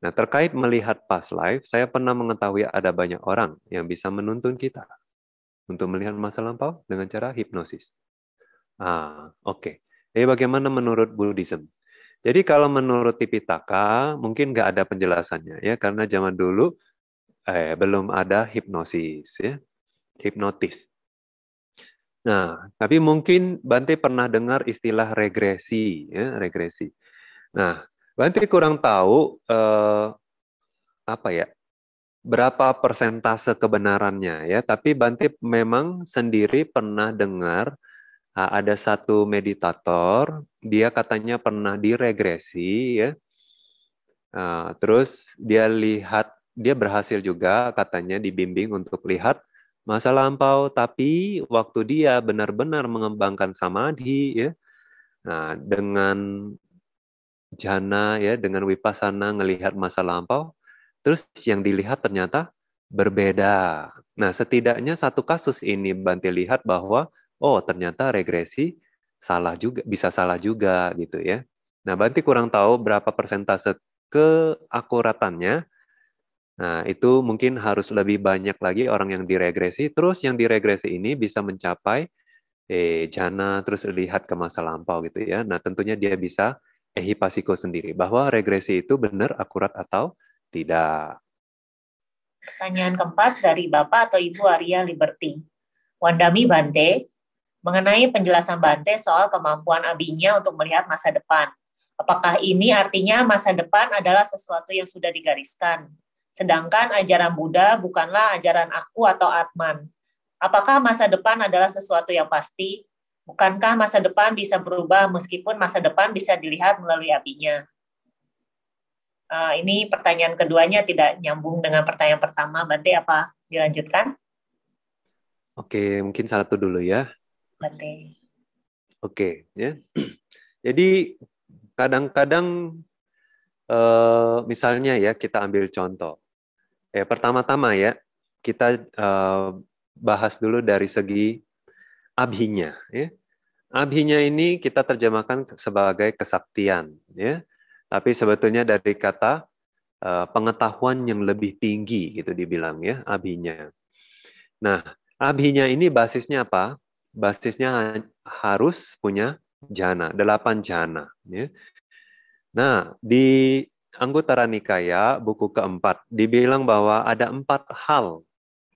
Nah terkait melihat past life, saya pernah mengetahui ada banyak orang yang bisa menuntun kita untuk melihat masa lampau dengan cara hipnosis. Ah, oke. Okay. Jadi bagaimana menurut Buddhism? Jadi kalau menurut Tipitaka mungkin nggak ada penjelasannya ya karena zaman dulu eh, belum ada hipnosis ya, hipnotis. Nah, tapi mungkin Bante pernah dengar istilah regresi ya, regresi. Nah, Bante kurang tahu eh, apa ya berapa persentase kebenarannya ya, tapi Bante memang sendiri pernah dengar ada satu meditator, dia katanya pernah diregresi ya. Nah, terus dia lihat, dia berhasil juga katanya dibimbing untuk lihat masa lampau, tapi waktu dia benar-benar mengembangkan samadhi ya. Nah, dengan jana ya, dengan wipasana ngelihat masa lampau, terus yang dilihat ternyata berbeda. Nah, setidaknya satu kasus ini Bante lihat bahwa oh ternyata regresi salah juga bisa salah juga gitu ya. Nah, Banti kurang tahu berapa persentase keakuratannya. Nah, itu mungkin harus lebih banyak lagi orang yang diregresi. Terus yang diregresi ini bisa mencapai eh, jana, terus lihat ke masa lampau gitu ya. Nah, tentunya dia bisa ehipasiko sendiri. Bahwa regresi itu benar, akurat atau tidak. Pertanyaan keempat dari Bapak atau Ibu Arya Liberty. Wandami Bante, mengenai penjelasan Bante soal kemampuan abinya untuk melihat masa depan. Apakah ini artinya masa depan adalah sesuatu yang sudah digariskan? Sedangkan ajaran Buddha bukanlah ajaran aku atau Atman. Apakah masa depan adalah sesuatu yang pasti? Bukankah masa depan bisa berubah meskipun masa depan bisa dilihat melalui abinya? Uh, ini pertanyaan keduanya tidak nyambung dengan pertanyaan pertama. Bante apa dilanjutkan? Oke, mungkin satu dulu ya. Oke, okay, ya. Jadi kadang-kadang uh, misalnya ya kita ambil contoh. Eh pertama-tama ya kita uh, bahas dulu dari segi abhinya ya. Abhinya ini kita terjemahkan sebagai kesaktian ya. Tapi sebetulnya dari kata uh, pengetahuan yang lebih tinggi gitu dibilang ya abhinya. Nah, abhinya ini basisnya apa? basisnya harus punya jana, delapan jana. Ya. Nah, di Anggutara Nikaya, buku keempat, dibilang bahwa ada empat hal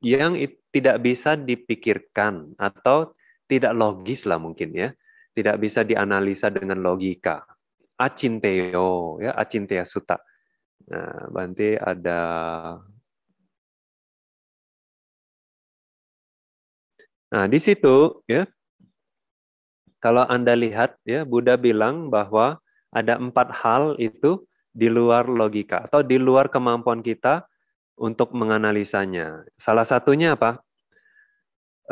yang tidak bisa dipikirkan atau tidak logis lah mungkin ya. Tidak bisa dianalisa dengan logika. Acinteo, ya, Acinteya Sutta. Nah, Bante ada Nah, di situ ya kalau Anda lihat ya Buddha bilang bahwa ada empat hal itu di luar logika atau di luar kemampuan kita untuk menganalisanya. Salah satunya apa?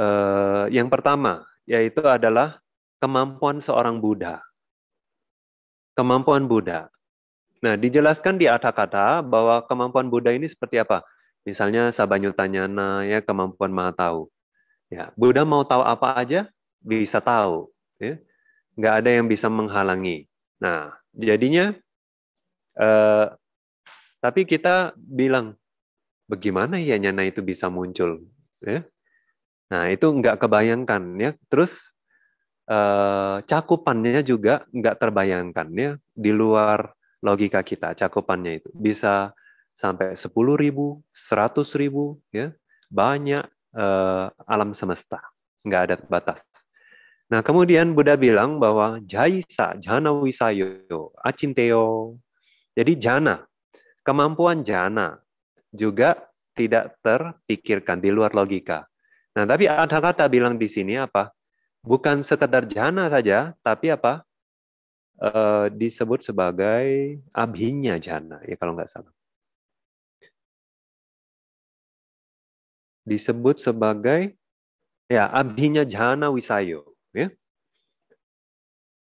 Eh, yang pertama yaitu adalah kemampuan seorang Buddha. Kemampuan Buddha. Nah, dijelaskan di kata bahwa kemampuan Buddha ini seperti apa? Misalnya Sabanyutanyana ya kemampuan Maha Tahu. Ya, Buddha mau tahu apa aja bisa tahu. Ya. Nggak ada yang bisa menghalangi. Nah, jadinya, eh, tapi kita bilang, bagaimana ya nyana itu bisa muncul? Ya. Nah itu nggak kebayangkan ya. Terus eh, cakupannya juga nggak terbayangkan ya di luar logika kita cakupannya itu bisa sampai sepuluh ribu, seratus ribu ya banyak eh, alam semesta nggak ada batas. Nah kemudian Buddha bilang bahwa jaisa jana wisayo acinteo. Jadi jana kemampuan jana juga tidak terpikirkan di luar logika. Nah, tapi ada kata bilang di sini apa? Bukan sekedar jana saja, tapi apa? E, disebut sebagai abhinya jana, ya kalau nggak salah. Disebut sebagai ya abhinya jana wisayo, ya.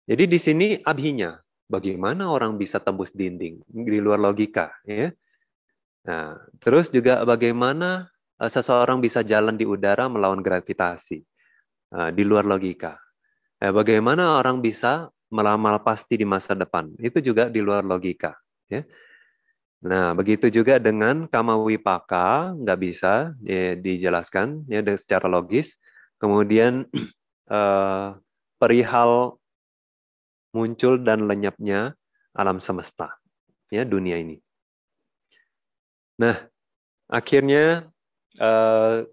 Jadi di sini abhinya, bagaimana orang bisa tembus dinding di luar logika, ya. Nah, terus juga bagaimana Eh, seseorang bisa jalan di udara melawan gravitasi uh, di luar logika. Eh, bagaimana orang bisa melamal pasti di masa depan? Itu juga di luar logika. Ya. Nah, begitu juga dengan kama wipaka nggak bisa ya, dijelaskan ya secara logis. Kemudian uh, perihal muncul dan lenyapnya alam semesta, ya dunia ini. Nah, akhirnya Uh,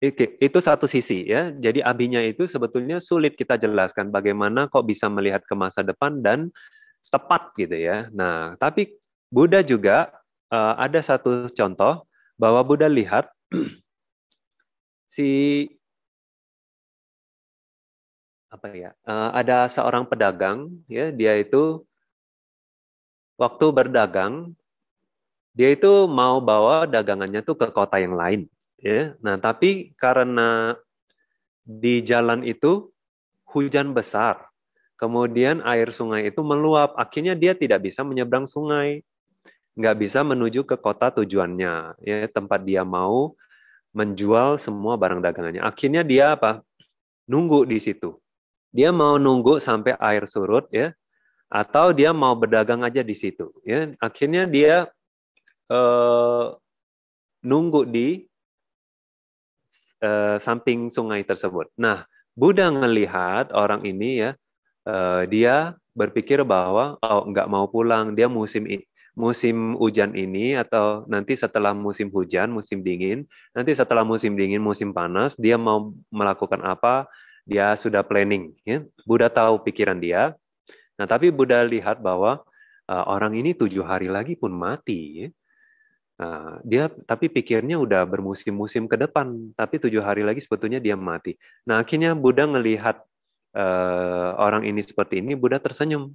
itu satu sisi ya. Jadi abinya itu sebetulnya sulit kita jelaskan bagaimana kok bisa melihat ke masa depan dan tepat gitu ya. Nah, tapi Buddha juga uh, ada satu contoh bahwa Buddha lihat si apa ya? Uh, ada seorang pedagang ya, dia itu waktu berdagang dia itu mau bawa dagangannya tuh ke kota yang lain ya. Nah tapi karena di jalan itu hujan besar kemudian air sungai itu meluap akhirnya dia tidak bisa menyeberang sungai nggak bisa menuju ke kota tujuannya ya. Tempat dia mau menjual semua barang dagangannya. Akhirnya dia apa? Nunggu di situ dia mau nunggu sampai air surut ya atau dia mau berdagang aja di situ ya akhirnya dia uh, nunggu di uh, samping sungai tersebut. Nah, Buddha melihat orang ini ya, uh, dia berpikir bahwa oh nggak mau pulang, dia musim musim hujan ini atau nanti setelah musim hujan, musim dingin, nanti setelah musim dingin, musim panas, dia mau melakukan apa? Dia sudah planning. Ya. Buddha tahu pikiran dia. Nah, tapi Buddha lihat bahwa uh, orang ini tujuh hari lagi pun mati. Ya. Nah, dia tapi pikirnya udah bermusim-musim ke depan, tapi tujuh hari lagi sebetulnya dia mati. Nah, akhirnya Buddha ngelihat uh, orang ini seperti ini, Buddha tersenyum.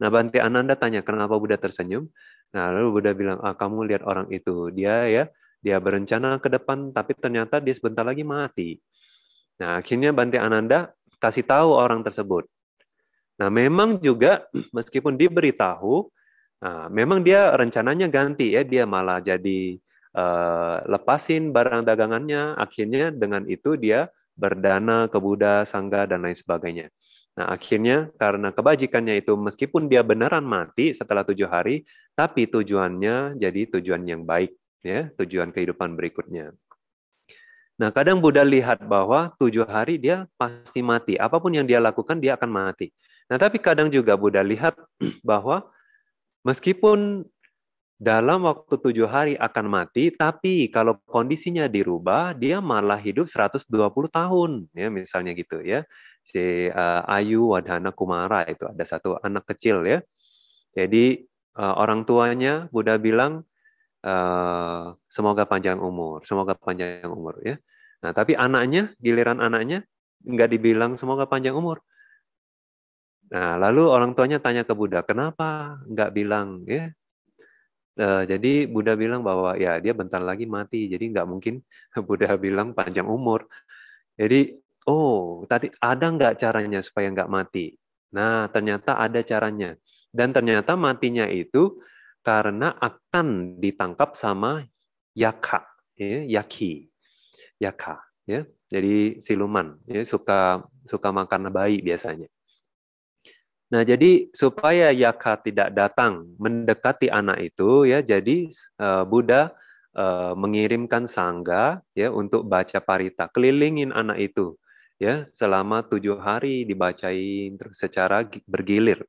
Nah, Bante Ananda tanya, kenapa Buddha tersenyum? Nah, lalu Buddha bilang, ah, kamu lihat orang itu, dia ya, dia berencana ke depan, tapi ternyata dia sebentar lagi mati. Nah, akhirnya Bante Ananda kasih tahu orang tersebut. Nah, memang juga meskipun diberitahu, Nah, memang dia rencananya ganti ya, dia malah jadi uh, lepasin barang dagangannya. Akhirnya dengan itu dia berdana ke Buddha, Sangga dan lain sebagainya. Nah, akhirnya karena kebajikannya itu meskipun dia beneran mati setelah tujuh hari, tapi tujuannya jadi tujuan yang baik, ya, tujuan kehidupan berikutnya. Nah, kadang Buddha lihat bahwa tujuh hari dia pasti mati. Apa pun yang dia lakukan, dia akan mati. Nah, tapi kadang juga Buddha lihat bahwa Meskipun dalam waktu tujuh hari akan mati, tapi kalau kondisinya dirubah, dia malah hidup 120 tahun, ya misalnya gitu ya. Si uh, Ayu Wadhana Kumara itu ada satu anak kecil ya. Jadi uh, orang tuanya Buddha bilang uh, semoga panjang umur, semoga panjang umur ya. Nah tapi anaknya, giliran anaknya nggak dibilang semoga panjang umur, Nah, lalu orang tuanya tanya ke Buddha, kenapa nggak bilang ya? Uh, jadi Buddha bilang bahwa ya dia bentar lagi mati, jadi nggak mungkin Buddha bilang panjang umur. Jadi, oh tadi ada nggak caranya supaya nggak mati? Nah, ternyata ada caranya. Dan ternyata matinya itu karena akan ditangkap sama yaka, ya, yaki, yaka, ya. Jadi siluman, ya, suka suka makan bayi biasanya. Nah, jadi supaya Yaka tidak datang mendekati anak itu ya, jadi uh, Buddha uh, mengirimkan sangga ya untuk baca parita, kelilingin anak itu ya selama tujuh hari dibacain secara bergilir.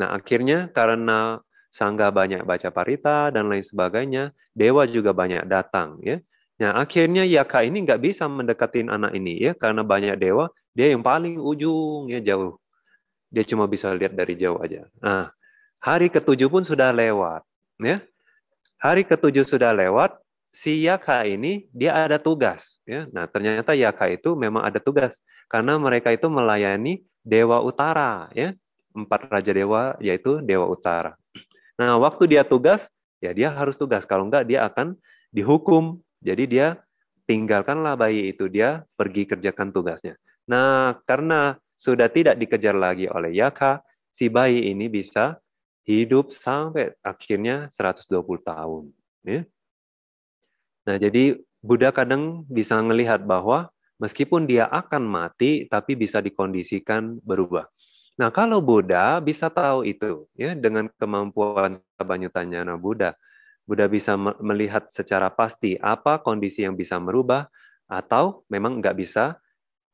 Nah akhirnya karena sangga banyak baca parita dan lain sebagainya, dewa juga banyak datang ya. Nah akhirnya Yaka ini nggak bisa mendekatin anak ini ya karena banyak dewa, dia yang paling ujung ya jauh. Dia cuma bisa lihat dari jauh aja. Nah hari ketujuh pun sudah lewat ya hari ketujuh sudah lewat, si Yaka ini dia ada tugas. Ya. Nah ternyata Yaka itu memang ada tugas karena mereka itu melayani Dewa Utara, ya empat raja dewa yaitu Dewa Utara. Nah waktu dia tugas, ya dia harus tugas. Kalau enggak dia akan dihukum. Jadi dia tinggalkanlah bayi itu, dia pergi kerjakan tugasnya. Nah karena sudah tidak dikejar lagi oleh Yaka, si bayi ini bisa hidup sampai akhirnya 120 tahun. Ya. Nah, jadi Buddha kadang bisa melihat bahwa meskipun dia akan mati, tapi bisa dikondisikan berubah. Nah, kalau Buddha bisa tahu itu, ya dengan kemampuan Sabanyutanyana Buddha, Buddha bisa melihat secara pasti apa kondisi yang bisa merubah atau memang nggak bisa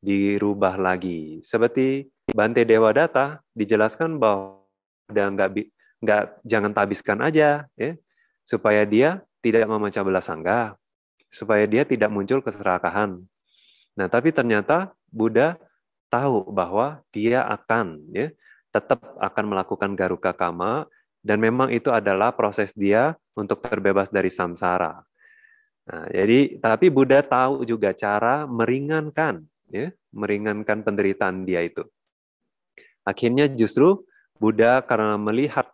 dirubah lagi. Seperti Bante Dewa Data dijelaskan bahwa udah nggak nggak jangan tabiskan aja ya supaya dia tidak memecah belah sangga supaya dia tidak muncul keserakahan nah tapi ternyata Buddha tahu bahwa dia akan ya tetap akan melakukan garuka kama dan memang itu adalah proses dia untuk terbebas dari samsara nah, jadi tapi Buddha tahu juga cara meringankan ya meringankan penderitaan dia itu akhirnya justru Buddha karena melihat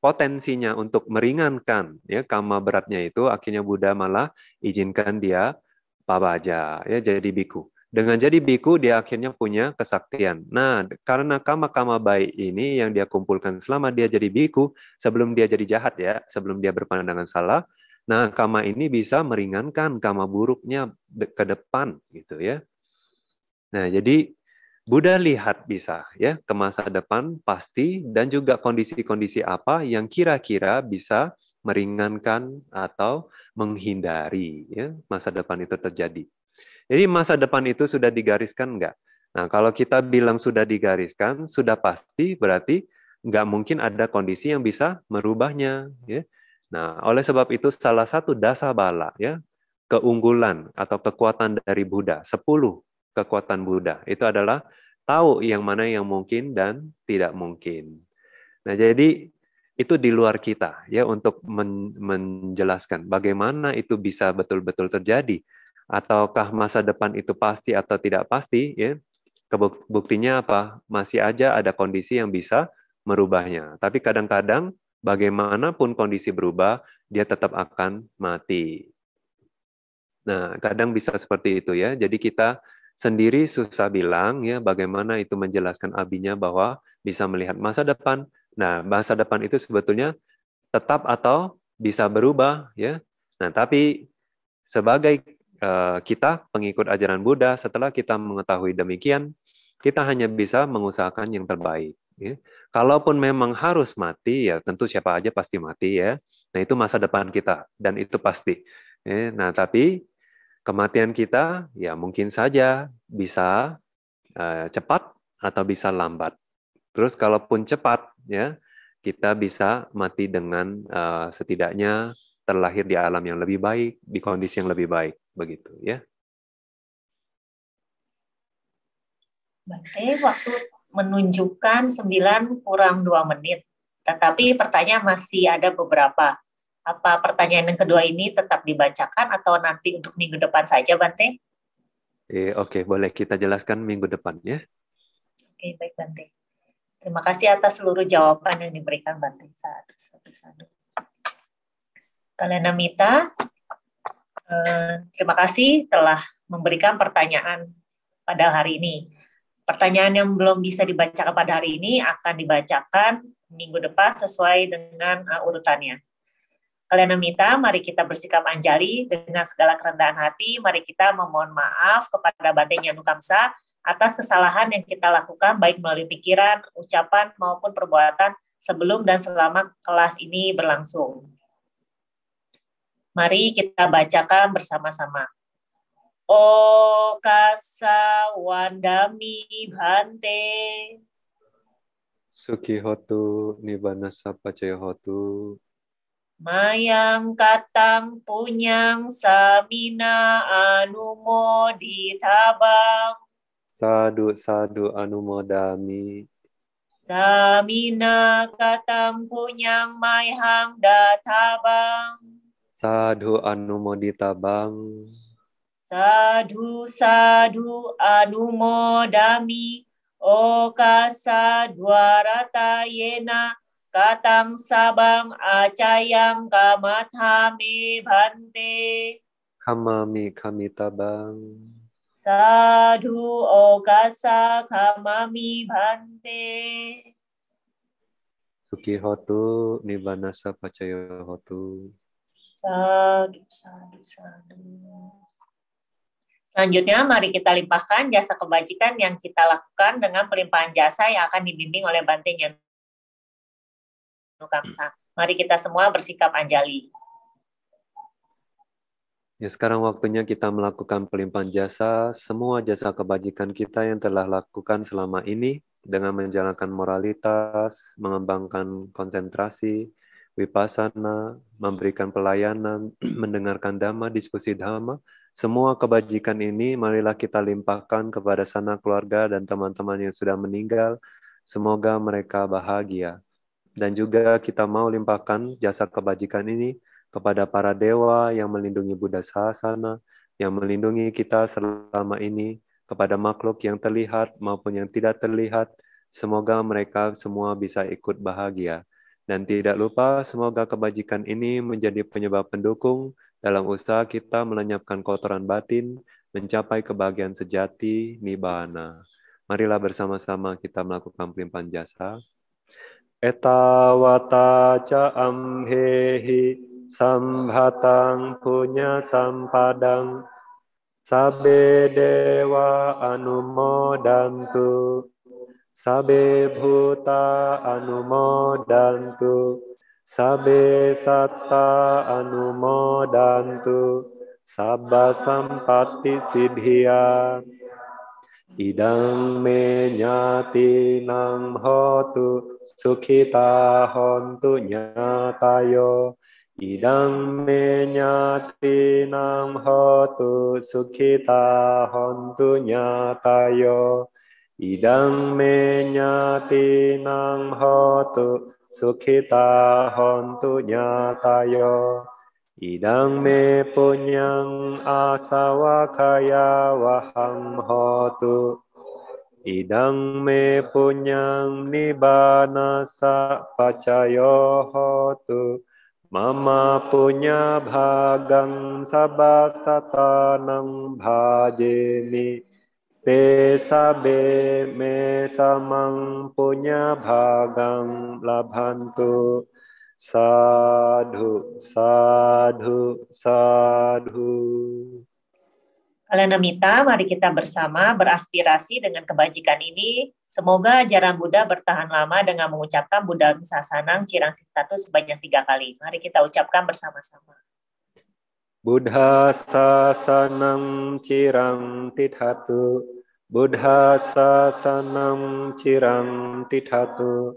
potensinya untuk meringankan ya kama beratnya itu akhirnya Buddha malah izinkan dia pabaja ya jadi biku. Dengan jadi biku dia akhirnya punya kesaktian. Nah, karena kama-kama baik ini yang dia kumpulkan selama dia jadi biku, sebelum dia jadi jahat ya, sebelum dia berpandangan salah, nah kama ini bisa meringankan kama buruknya ke depan gitu ya. Nah, jadi Buddha lihat bisa ya ke masa depan pasti dan juga kondisi-kondisi apa yang kira-kira bisa meringankan atau menghindari ya masa depan itu terjadi. Jadi masa depan itu sudah digariskan enggak? Nah, kalau kita bilang sudah digariskan, sudah pasti berarti nggak mungkin ada kondisi yang bisa merubahnya. Ya. Nah, oleh sebab itu salah satu dasa bala, ya, keunggulan atau kekuatan dari Buddha, 10 kekuatan Buddha. Itu adalah tahu yang mana yang mungkin dan tidak mungkin. Nah, jadi itu di luar kita ya untuk men menjelaskan bagaimana itu bisa betul-betul terjadi ataukah masa depan itu pasti atau tidak pasti ya. Buktinya apa? Masih aja ada kondisi yang bisa merubahnya. Tapi kadang-kadang bagaimanapun kondisi berubah, dia tetap akan mati. Nah, kadang bisa seperti itu ya. Jadi kita sendiri susah bilang ya bagaimana itu menjelaskan abinya bahwa bisa melihat masa depan. Nah, masa depan itu sebetulnya tetap atau bisa berubah ya. Nah, tapi sebagai kita pengikut ajaran Buddha setelah kita mengetahui demikian, kita hanya bisa mengusahakan yang terbaik ya. Kalaupun memang harus mati ya tentu siapa aja pasti mati ya. Nah, itu masa depan kita dan itu pasti. Ya. Nah, tapi kematian kita ya mungkin saja bisa uh, cepat atau bisa lambat. Terus kalaupun cepat ya kita bisa mati dengan uh, setidaknya terlahir di alam yang lebih baik, di kondisi yang lebih baik begitu ya. Bante, waktu menunjukkan 9 kurang 2 menit. Tetapi pertanyaan masih ada beberapa. Apa pertanyaan yang kedua ini tetap dibacakan atau nanti untuk minggu depan saja, Bante? Eh, Oke, okay, boleh kita jelaskan minggu depan ya. Oke, okay, baik Bante. Terima kasih atas seluruh jawaban yang diberikan Bante. Satu, satu, satu. Kalian Mita, terima kasih telah memberikan pertanyaan pada hari ini. Pertanyaan yang belum bisa dibacakan pada hari ini akan dibacakan minggu depan sesuai dengan uh, urutannya. Kalian meminta, mari kita bersikap anjali dengan segala kerendahan hati. Mari kita memohon maaf kepada Bante Nukamsa atas kesalahan yang kita lakukan baik melalui pikiran, ucapan maupun perbuatan sebelum dan selama kelas ini berlangsung. Mari kita bacakan bersama-sama. O kasa wandami bhante. Sukihotu nibbana sapacayohotu. Mayang katang punyang samina anumoditabang. Sadu sadu anumodami. Samina katang punyang maihang databang. Sadu anumoditabang. Sadu sadu anumodami okasa dwarata yena katang sabang acayang kamathame bante. Kamami kamitabang. Sadu okasa kamami bante. Sukihotu nibbana sapacayohotu. Sadu, sadu, sadu. Selanjutnya, mari kita limpahkan jasa kebajikan yang kita lakukan dengan pelimpahan jasa yang akan dibimbing oleh Bante Kamsa. Mari kita semua bersikap anjali. Ya, sekarang waktunya kita melakukan pelimpahan jasa, semua jasa kebajikan kita yang telah lakukan selama ini dengan menjalankan moralitas, mengembangkan konsentrasi, vipassana, memberikan pelayanan, mendengarkan dhamma, diskusi dhamma, semua kebajikan ini marilah kita limpahkan kepada sana keluarga dan teman-teman yang sudah meninggal. Semoga mereka bahagia. Dan juga kita mau limpahkan jasa kebajikan ini kepada para dewa yang melindungi Buddha Sahasana, yang melindungi kita selama ini, kepada makhluk yang terlihat maupun yang tidak terlihat. Semoga mereka semua bisa ikut bahagia. Dan tidak lupa, semoga kebajikan ini menjadi penyebab pendukung dalam usaha kita melenyapkan kotoran batin, mencapai kebahagiaan sejati, nibbana. Marilah bersama-sama kita melakukan pelimpahan jasa. Etawata amhehi sambhatang punya sampadang sabe dewa anumodantu sabe bhuta anumodantu Sabe satta anumodantu sabba sampati siddhya idang me nyati nang hotu sukhita hontu nyatayo idang me nyati nang hotu sukhita hontu nyatayo idang me nyati nang hotu sukhita hontu nyatayo. Idang me punyang asawakaya waham hotu. Idang me punyang nibbana sa pacayo hotu. Mama punya bhagang sabasatanang bhajeni Te sabe me samang punya bhagang labhantu sadhu sadhu sadhu Mita, mari kita bersama beraspirasi dengan kebajikan ini. Semoga ajaran Buddha bertahan lama dengan mengucapkan Buddha Sasanang Cirang Titatu sebanyak tiga kali. Mari kita ucapkan bersama-sama. Buddha Sasanang Cirang Titatu Buddha sasanam cirang tithatu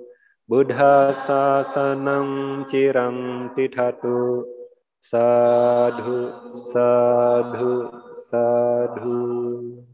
Buddha sasanam cirang tithatu Sadhu, sadhu, sadhu.